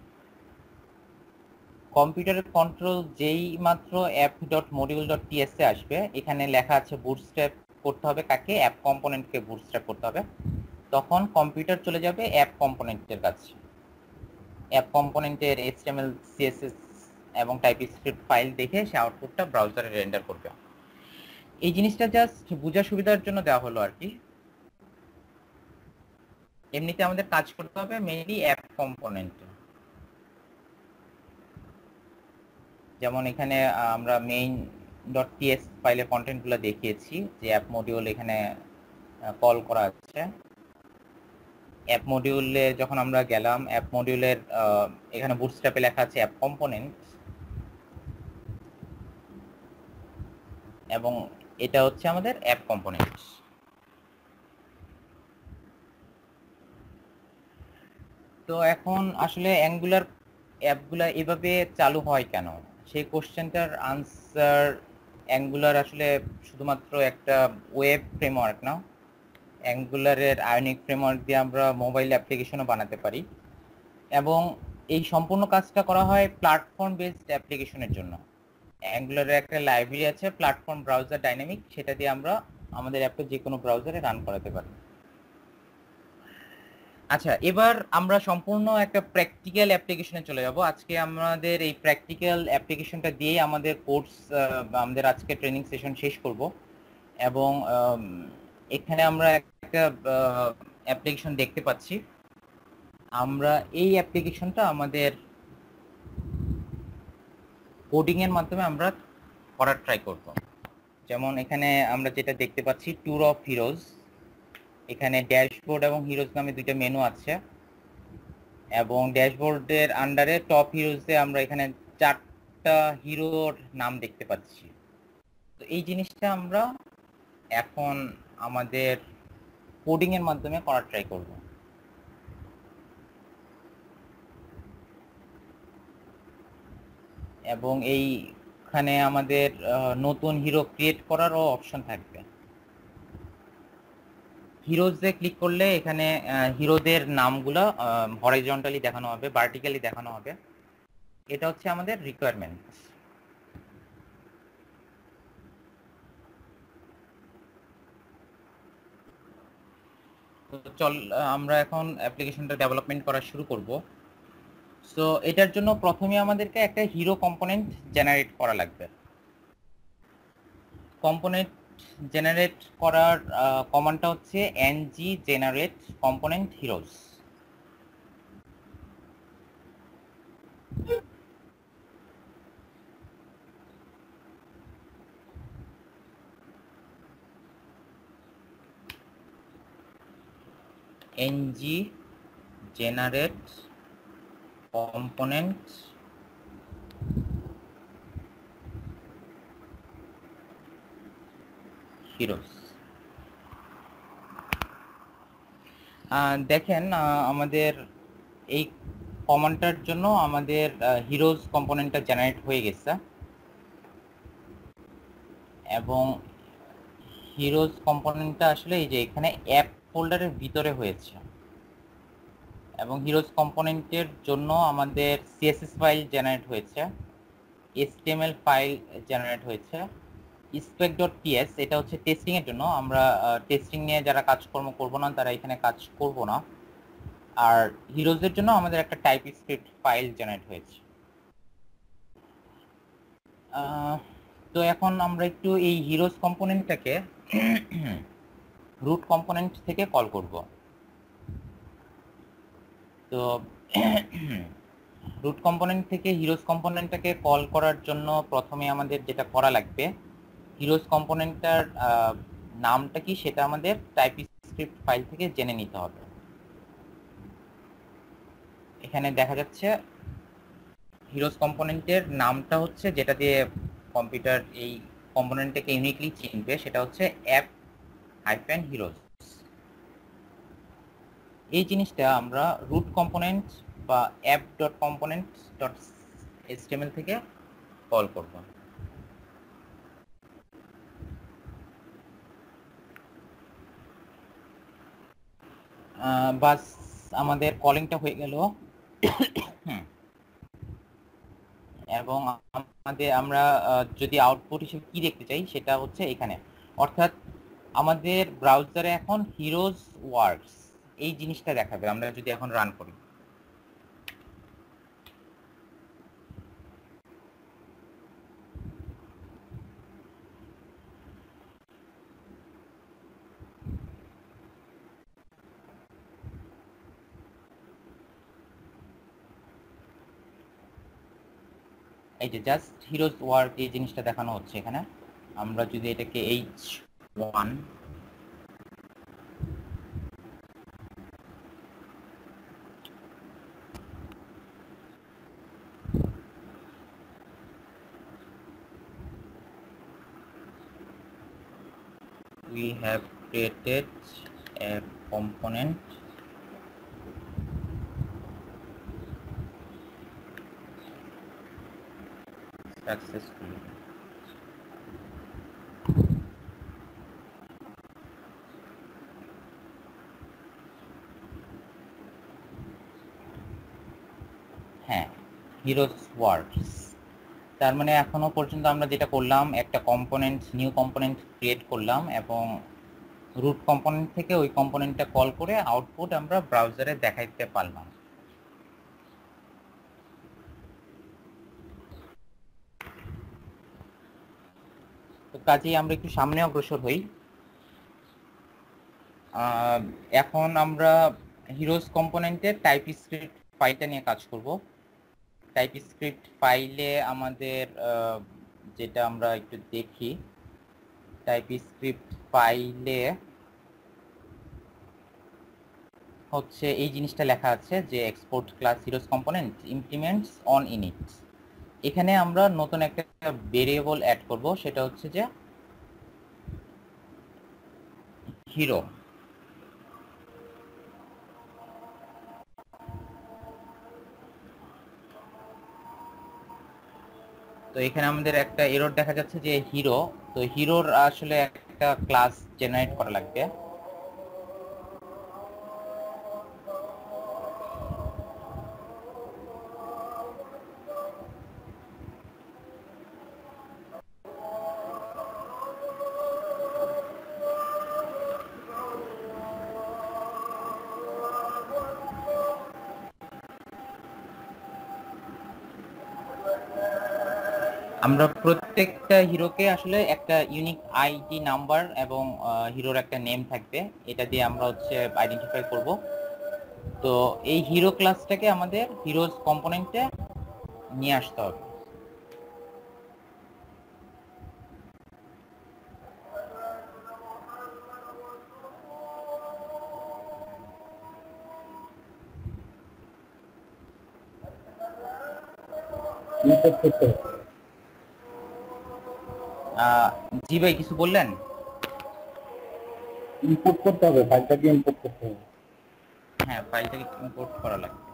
কম্পিউটারের কন্ট্রোল যেই মাত্র অ্যাপ ডট মডিউল ডট টিএসএ আসবে, এখানে লেখা আছে বুটস্ট্র্যাপ করতে হবে কাকে অ্যাপ কম্পোনেন্টকে বুটস্ট্র্যাপ করতে হবে। তখন কম্পিউটার চলে যাবে অ্যাপ কম্পোনেন্টের কাছে। অ্যাপ কম্পোনেন্টের এইচটিএমএল সিএসএস এবং টাইপ স্ক্রিপ্ট ফাইল দেখে সে আউটপুটটা ব্রাউজারে রেন্ডার করবে। এই জিনিসটা জাস্ট বোঝার সুবিধার জন্য দেওয়া হলো আর কি। এমনিতে আমাদের কাজ করতে হবে মেইনলি অ্যাপ কম্পোনেন্ট যেমন এখানে আমরা মেইন ডট টিএস ফাইলের কন্টেন্টগুলো দেখিয়েছি, যে অ্যাপ মডিউল এখানে কল করা আছে। অ্যাপ মডিউলে যখন আমরা গেলাম অ্যাপ মডিউলের এখানে বুটস্ট্র্যাপে লেখা আছে অ্যাপ কম্পোনেন্ট এবং এটা হচ্ছে আমাদের অ্যাপ কম্পোনেন্ট তো এখন আসলে অ্যাঙ্গুলার অ্যাপগুলা এভাবে চালু হয় কেন? সেই কোশ্চেনটার আনসার অ্যাঙ্গুলার আসলে শুধুমাত্র একটা ওয়েব ফ্রেমওয়ার্ক না, অ্যাঙ্গুলারের আয়নিক ফ্রেমওয়ার্ক দিয়ে আমরা মোবাইল অ্যাপ্লিকেশনও বানাতে পারি। এবং এই সম্পূর্ণ কাজটা করা হয় প্ল্যাটফর্ম বেসড অ্যাপ্লিকেশনের জন্য। অ্যাঙ্গুলারের একটা লাইব্রেরি আছে, প্ল্যাটফর্ম ব্রাউজার ডাইনামিক, সেটা দিয়ে আমরা আমাদের অ্যাপে যে কোনো ব্রাউজারে রান করাতে পারি। আচ্ছা এবার আমরা সম্পূর্ণ একটা প্র্যাকটিক্যাল অ্যাপ্লিকেশনে চলে যাব। আজকে আমাদের এই প্র্যাকটিক্যাল অ্যাপ্লিকেশনটা দিয়েই আমাদের কোর্স আমাদের আজকে ট্রেনিং সেশন শেষ করব। এবং এখানে আমরা একটা অ্যাপ্লিকেশন দেখতে পাচ্ছি। আমরা এই অ্যাপ্লিকেশনটা আমাদের কোডিং এর মাধ্যমে আমরা করার ট্রাই করব। যেমন এখানে আমরা যেটা দেখতে পাচ্ছি ট্যুর অফ হিরোজ এখানে ড্যাশবোর্ড এবং হিরোজ নামে দুইটা মেনু আছে। এবং ড্যাশবোর্ডের আন্ডারে টপ হিরোজে আমরা এখানে চারটা হিরোর নাম দেখতে পাচ্ছি। তো এই জিনিসটা আমরা এখন আমাদের কোডিং এর মাধ্যমে করার ট্রাই করব। এবং এইখানে আমাদের নতুন হিরো ক্রিয়েট করারও অপশন থাকবে। হিরোজে ক্লিক করলে এখানে হিরোদের নামগুলো হরাইজন্টালি দেখানো হবে ভার্টিক্যালি দেখানো হবে। এটা হচ্ছে আমাদের রিকোয়ারমেন্ট তো চল আমরা এখন অ্যাপ্লিকেশনটা ডেভেলপমেন্ট করা শুরু করব। সো এটার জন্য প্রথমে আমাদেরকে একটা হিরো কম্পোনেন্ট জেনারেট করা লাগবে। কম্পোনেন্ট জেনারেট করার কমান্ডটা হচ্ছে NG generate component heroes ng generate component আহ, দেখেন আমাদের এই কমান্ডটার জন্য আমাদের হিরোজ কম্পোনেন্টটা জেনারেট হয়ে গেছে। এবং হিরোজ কম্পোনেন্টটা আসলে এই যে এখানে অ্যাপ ফোল্ডারের ভিতরে হয়েছে। এবং হিরোজ কম্পোনেন্টের জন্য আমাদের সিএসএস ফাইল জেনারেট হয়েছে। এসটিএমএল ফাইল জেনারেট হয়েছে। পিএস এটা হচ্ছে টেস্টিং এর জন্য। আমরা টেস্টিং নিয়ে যারা কাজকর্ম করব না, তারা এখানে কাজ করব না। আর হিরোজের জন্য আমাদের একটা টাইপ স্ক্রিপ্ট ফাইল জেনারেট হয়েছে তো এখন আমরা একটু এই হিরোজ কম্পোনেন্টটাকে রুট কম্পোনেন্ট থেকে কল করব। তো রুট কম্পোনেন্ট থেকে হিরোজ কম্পোনেন্টটাকে কল করার জন্য প্রথমে আমাদের যেটা করা লাগবে হিরোজ কম্পোনেন্টটার নামটা কি সেটা আমাদের টাইপ স্ক্রিপ্ট ফাইল থেকে জেনে নিতে হবে। এখানে দেখা যাচ্ছে হিরোজ কম্পোনেন্টের নামটা হচ্ছে যেটা দিয়ে কম্পিউটার এই কম্পোনেন্টটাকে ইউনিকলি চিনবে, সেটা হচ্ছে অ্যাপ হাইফেন হিরোজ এই জিনিসটা আমরা রুট কম্পোনেন্ট বা অ্যাপ ডট কম্পোনেন্ট ডট থেকে কল করব। বাস আমাদের কলিংটা হয়ে গেল। এবং আমাদের, আমরা যদি আউটপুট হিসেবে কি দেখতে চাই, সেটা হচ্ছে এখানে। অর্থাৎ আমাদের ব্রাউজারে এখন হিরোজ ওয়ার্কস এই জিনিসটা দেখাবে। আমরা যদি এখন রান করি। এই যে জাস্ট হিরোজ ওয়ার্ক এই জিনিসটা দেখানো হচ্ছে এখানে। আমরা যদি এটাকে H one we have created a component successfully. হ্যাঁ হিরোস ওয়ার্কস তার মানে এখনও পর্যন্ত আমরা যেটা করলাম, একটা কম্পোনেন্ট নিউ কম্পোনেন্ট ক্রিয়েট করলাম এবং রুট কম্পোনেন্ট থেকে ওই কম্পোনেন্টটা কল করে আউটপুট আমরা ব্রাউজারে দেখাইতে পারলাম কাজেই আমরা একটু সামনে অগ্রসর হই। এখন আমরা হিরোজ কম্পোনেন্টের টাইপ স্ক্রিপ্ট ফাইলটা নিয়ে কাজ করব। টাইপস্ক্রিপ্ট ফাইলে আমাদের যেটা আমরা একটু দেখি টাইপস্ক্রিপ্ট ফাইলে হচ্ছে এই জিনিসটা লেখা আছে যে export class heroes component implements on init এখানে আমরা নতুন একটা ভেরিয়েবল অ্যাড করব, সেটা হচ্ছে যে হিরো তো এখানে আমাদের একটা এরর দেখা যাচ্ছে যে হিরো তো হিরোর আসলে একটা ক্লাস জেনারেট করা লাগবে। আমরা প্রত্যেকটা হিরোকে আসলে একটা ইউনিক আইডি নাম্বার এবং হিরোর একটা নেম থাকবে। এটা দিয়ে আমরা হচ্ছে আইডেন্টিফাই করব। তো এই হিরো ক্লাসটাকে আমাদের হিরোজ কম্পোনেন্টে নিয়ে আসতে হবে। করতে হবে। জি ভাই কিছু বললেন? ইম্পোর্ট করতে হবে ফাইলটাকে ইম্পোর্ট করতে হবে। হ্যাঁ ফাইলটাকে ইম্পোর্ট করা লাগবে।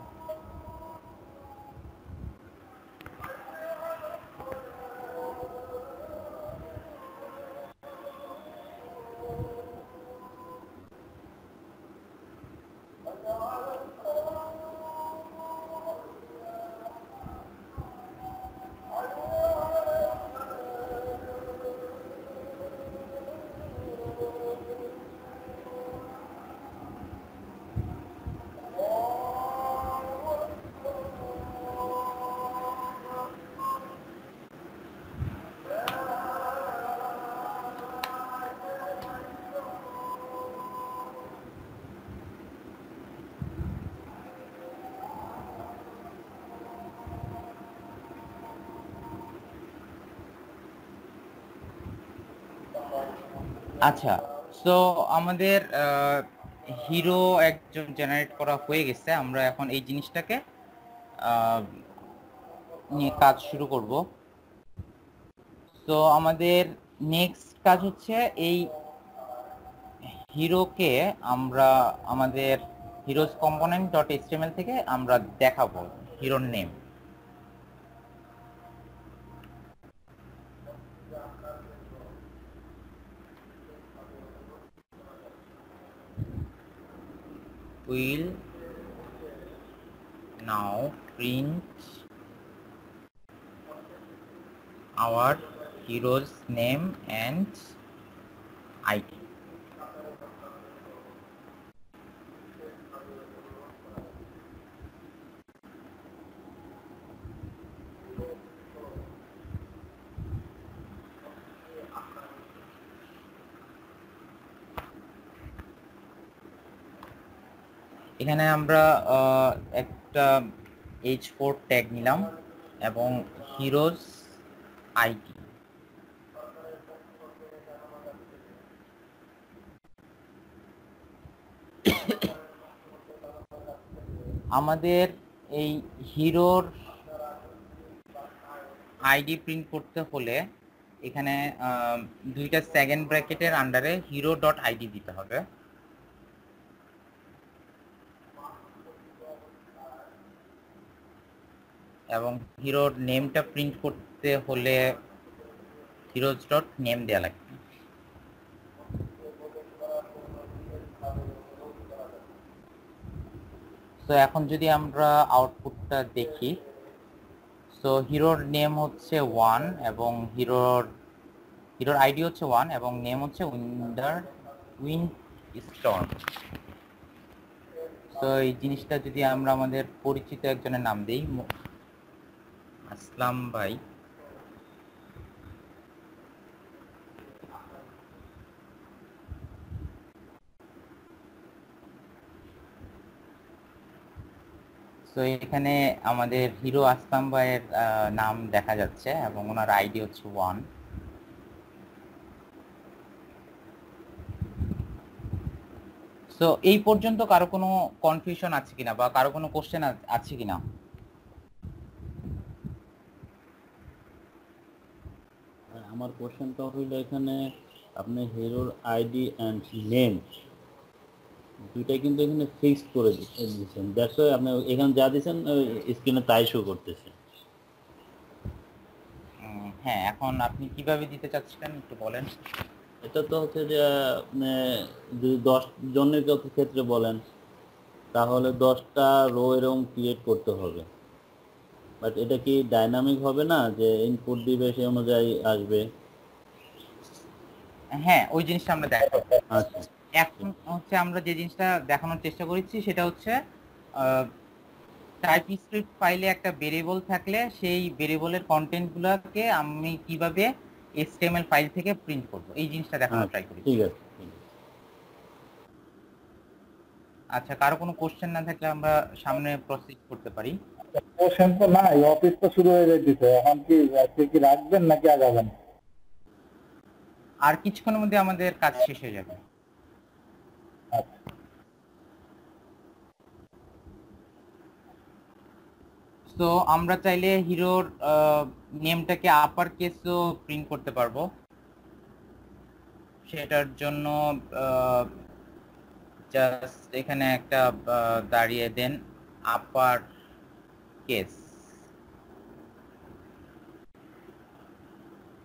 আচ্ছা সো আমাদের হিরো একজন জেনারেট করা হয়ে গেছে। আমরা এখন এই জিনিসটাকে নিয়ে কাজ শুরু করব। তো আমাদের নেক্সট কাজ হচ্ছে এই হিরোকে আমরা আমাদের হিরোজ কম্পোনেন্ট ডট এইচটিএমএল থেকে আমরা দেখাবো হিরোর name print our hero's name and ID. এখানে আমরা একটা এইচ ফোর ট্যাগ নিলাম এবং হিরোজ আইডি আমাদের এই হিরোর আইডি প্রিন্ট করতে হলে এখানে দুইটা সেকেন্ড ব্র্যাকেটের আন্ডারে হিরো ডট আইডি দিতে হবে। এবং হিরোর নেমটা প্রিন্ট করতে হলে হিরোজ ডট নেম দেওয়া লাগবে। তো এখন যদি আমরা আউটপুটটা দেখি সো হিরোর নেম হচ্ছে ওয়ান এবং হিরোর হিরোর আইডি হচ্ছে ওয়ান এবং নেম হচ্ছে উইন্ডার উইন স্টর্ম তো এই জিনিসটা যদি আমরা আমাদের পরিচিত একজনের নাম দিই আসলাম ভাই। তো এখানে আমাদের হিরো আসলাম ভাইয়ের নাম দেখা যাচ্ছে এবং ওনার আইডি হচ্ছে ওয়ান। তো এই পর্যন্ত কারও কোনো কনফিউশন আছে কিনা বা কারও কোনো কোশ্চেন আছে কিনা? আমার কোশ্চেনটা হইল এখানে আপনি হিরোর আইডি অ্যান্ড নেম দুইটাই কিন্তু এখানে ফিক্সড করে দিচ্ছেন দ্যাটস আপনি এখানে যা দিচ্ছেন স্ক্রিনে তাই শো করতেছে। হ্যাঁ এখন আপনি কীভাবে দিতে চাচ্ছেন একটু বলেন। এটা তো হচ্ছে যে আপনি যদি দশ জনের ক্ষেত্রে বলেন তাহলে দশটা রো এরকম ক্রিয়েট করতে হবে। বাট এটা কি ডাইনামিক হবে না যে ইনপুট দিবে সেই অনুযায়ী আসবে? হ্যাঁ ওই জিনিসটা আমরা দেখো আচ্ছা। এখন হচ্ছে আমরা যে জিনিসটা দেখানোর চেষ্টা করেছি সেটা হচ্ছে টাইপ স্ক্রিপ্ট ফাইলে একটা ভেরিয়েবল থাকলে সেই ভেরিয়েবলের কন্টেন্টগুলোকে আমি কীভাবে এসটিএমএল ফাইল থেকে প্রিন্ট করব? এই জিনিসটা দেখানোর ট্রাই করি ঠিক আছে ঠিক আছে। আচ্ছা কারও কোনো কোশ্চেন না থাকলে আমরা সামনে প্রসিড করতে পারি। তো নাই অফিস তো শুরু হয়ে যাইতেছে। এখন কি আজকে কি রাখবেন নাকি আগাবেন? আর কিছুক্ষণের মধ্যে আমাদের কাজ শেষ হয়ে যাবে। আচ্ছা। তো আমরা চাইলে হিরোর নেমটাকে আপার কেসও প্রিন্ট করতে পারব। সেটার জন্য জাস্ট এখানে একটা দাঁড়িয়ে দেন। আপার কেস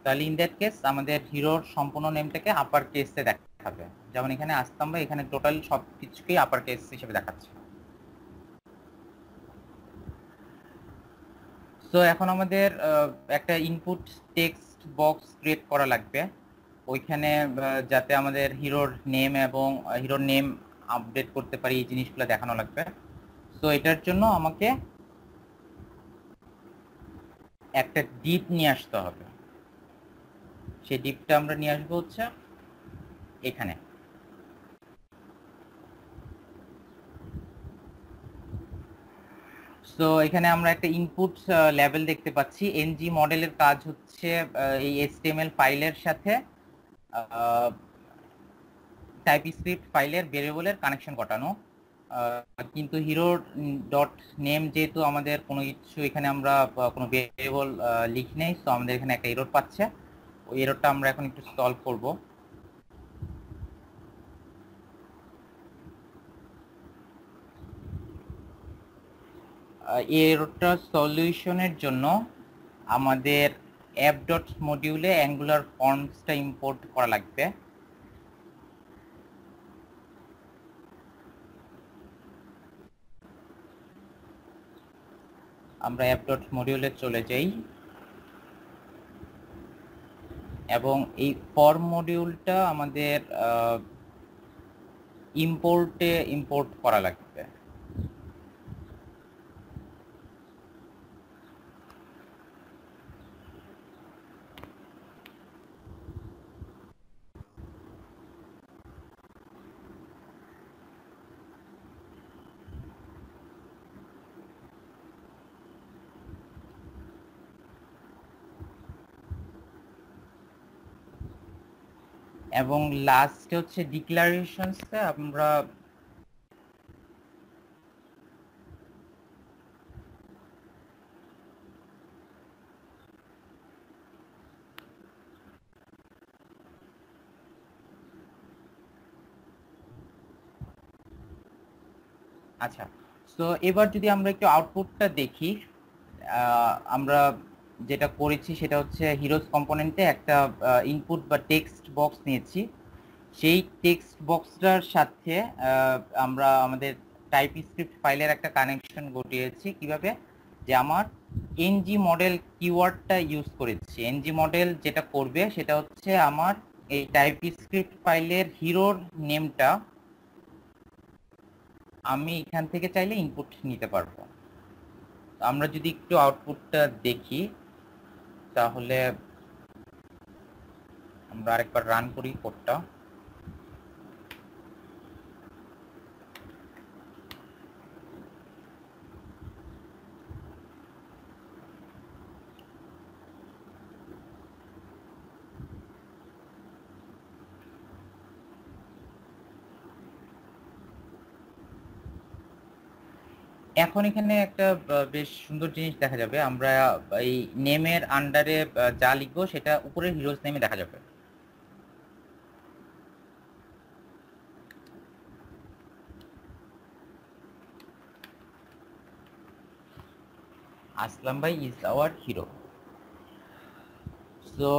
তাহলে ইন দ্যাট কেস আমাদের হিরোর সম্পূর্ণ নেমটাকে আপার কেসে দেখাবে। যেমন এখানে আসতাম বা এখানে টোটাল সব কিছুকেই আপার কেস হিসেবে দেখাচ্ছে। তো এখন আমাদের একটা ইনপুট টেক্সট বক্স ক্রিয়েট করা লাগবে। ওইখানে যাতে আমাদের হিরোর নেম এবং হিরোর নেম আপডেট করতে পারি, এই জিনিসগুলো দেখানো লাগবে। তো এটার জন্য আমাকে একটা ডিপ নিয়ে আসতে হবে। সেই ডিপটা আমরা নিয়ে আসব হচ্ছে এখানে। তো এখানে আমরা একটা ইনপুট লেভেল দেখতে পাচ্ছি। এনজি মডেলের কাজ হচ্ছে এই এসটিএমএল ফাইলের সাথে টাইপ স্ক্রিপ্ট ফাইলের ভেরিয়েবলের কানেকশন ঘটানো। কিন্তু হিরো ডট নেম যেহেতু আমাদের কোনো কিছু এখানে আমরা কোনো ভেরিয়েবল লিখি নেই তো আমাদের এখানে একটা এরর পাচ্ছে। ওই এররটা আমরা এখন একটু সলভ করব। এই এররটা সলিউশনের জন্য আমাদের অ্যাপ ডট মডিউলে অ্যাঙ্গুলার ফর্মসটা ইম্পোর্ট করা লাগবে। আমরা অ্যাপ ডট মডিউলে চলে যাই। এবং এই ফর্ম মডিউলটা আমাদের ইম্পোর্টে ইম্পোর্ট করা লাগবে। এবং লাস্টে হচ্ছে ডিক্লারেশনসটা আমরা আচ্ছা তো এবার যদি আমরা একটু আউটপুটটা দেখি আমরা যেটা করেছি সেটা হচ্ছে হিরোজ কম্পোনেন্টে একটা ইনপুট বা টেক্সট বক্স নিয়েছি। সেই টেক্সট বক্সটার সাথে আমরা আমাদের টাইপ স্ক্রিপ্ট ফাইলের একটা কানেকশন ঘটিয়েছি কীভাবে? যে আমার এনজি মডেল কিওয়ার্ডটা ইউজ করেছি। এনজি মডেল যেটা করবে সেটা হচ্ছে আমার এই টাইপ স্ক্রিপ্ট ফাইলের হিরোর নেমটা আমি এখান থেকে চাইলে ইনপুট নিতে পারব। আমরা যদি একটু আউটপুটটা দেখি তাহলে আমরা আরেকবার রান করি কোডটা এখন এখানে একটা বেশ সুন্দর জিনিস দেখা যাবে। আমরা এই নেমের আন্ডারে যা লিখব সেটা উপরের হিরোজ নেমে দেখা যাবে। আসলাম ভাই ইজ আওয়ার হিরো তো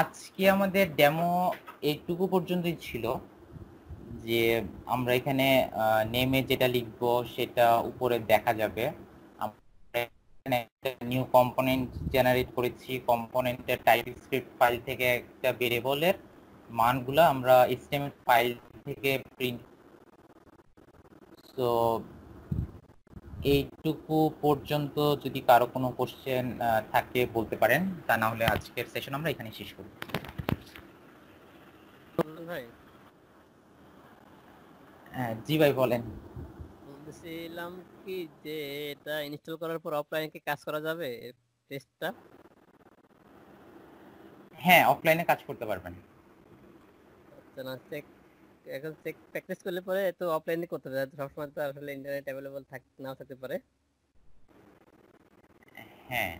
আজকে আমাদের ডেমো এইটুকু পর্যন্তই ছিল। যে আমরা এখানে নেমে যেটা লিখব সেটা উপরে দেখা যাবে। নিউ কম্পোনেন্ট জেনারেট করেছি। কম্পোনেন্টের টাইপ স্ক্রিপ্ট ফাইল থেকে একটা ভেরিয়েবলের মানগুলো আমরা এসটিএমএল ফাইল থেকে প্রিন্ট তো এইটুকু পর্যন্ত যদি কারও কোনো কোশ্চেন থাকে বলতে পারেন, তা না হলে আজকের সেশন আমরা এখানে শেষ করি ভাই হ্যাঁ জি ভাই বলেন। বলতেছিলাম কি যে এটা ইনস্টল করার পর অফলাইনে কি কাজ করা যাবে টেস্টটা হ্যাঁ অফলাইনে কাজ করতে পারবেন। আচ্ছা না চেক এখন চেক প্র্যাকটিস করলে পরে তো অফলাইনে করতে হবে। সবসময় তো আসলে ইন্টারনেট অ্যাভেলেবল থাক নাও থাকতে পারে। হ্যাঁ।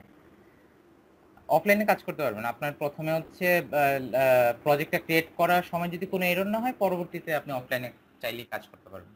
অফলাইনে কাজ করতে পারবেন। আপনার প্রথমে হচ্ছে প্রজেক্টটা ক্রিয়েট করার সময় যদি কোনো এরর না হয় পরবর্তীতে আপনি অফলাইনে চাইলেই কাজ করতে পারবেন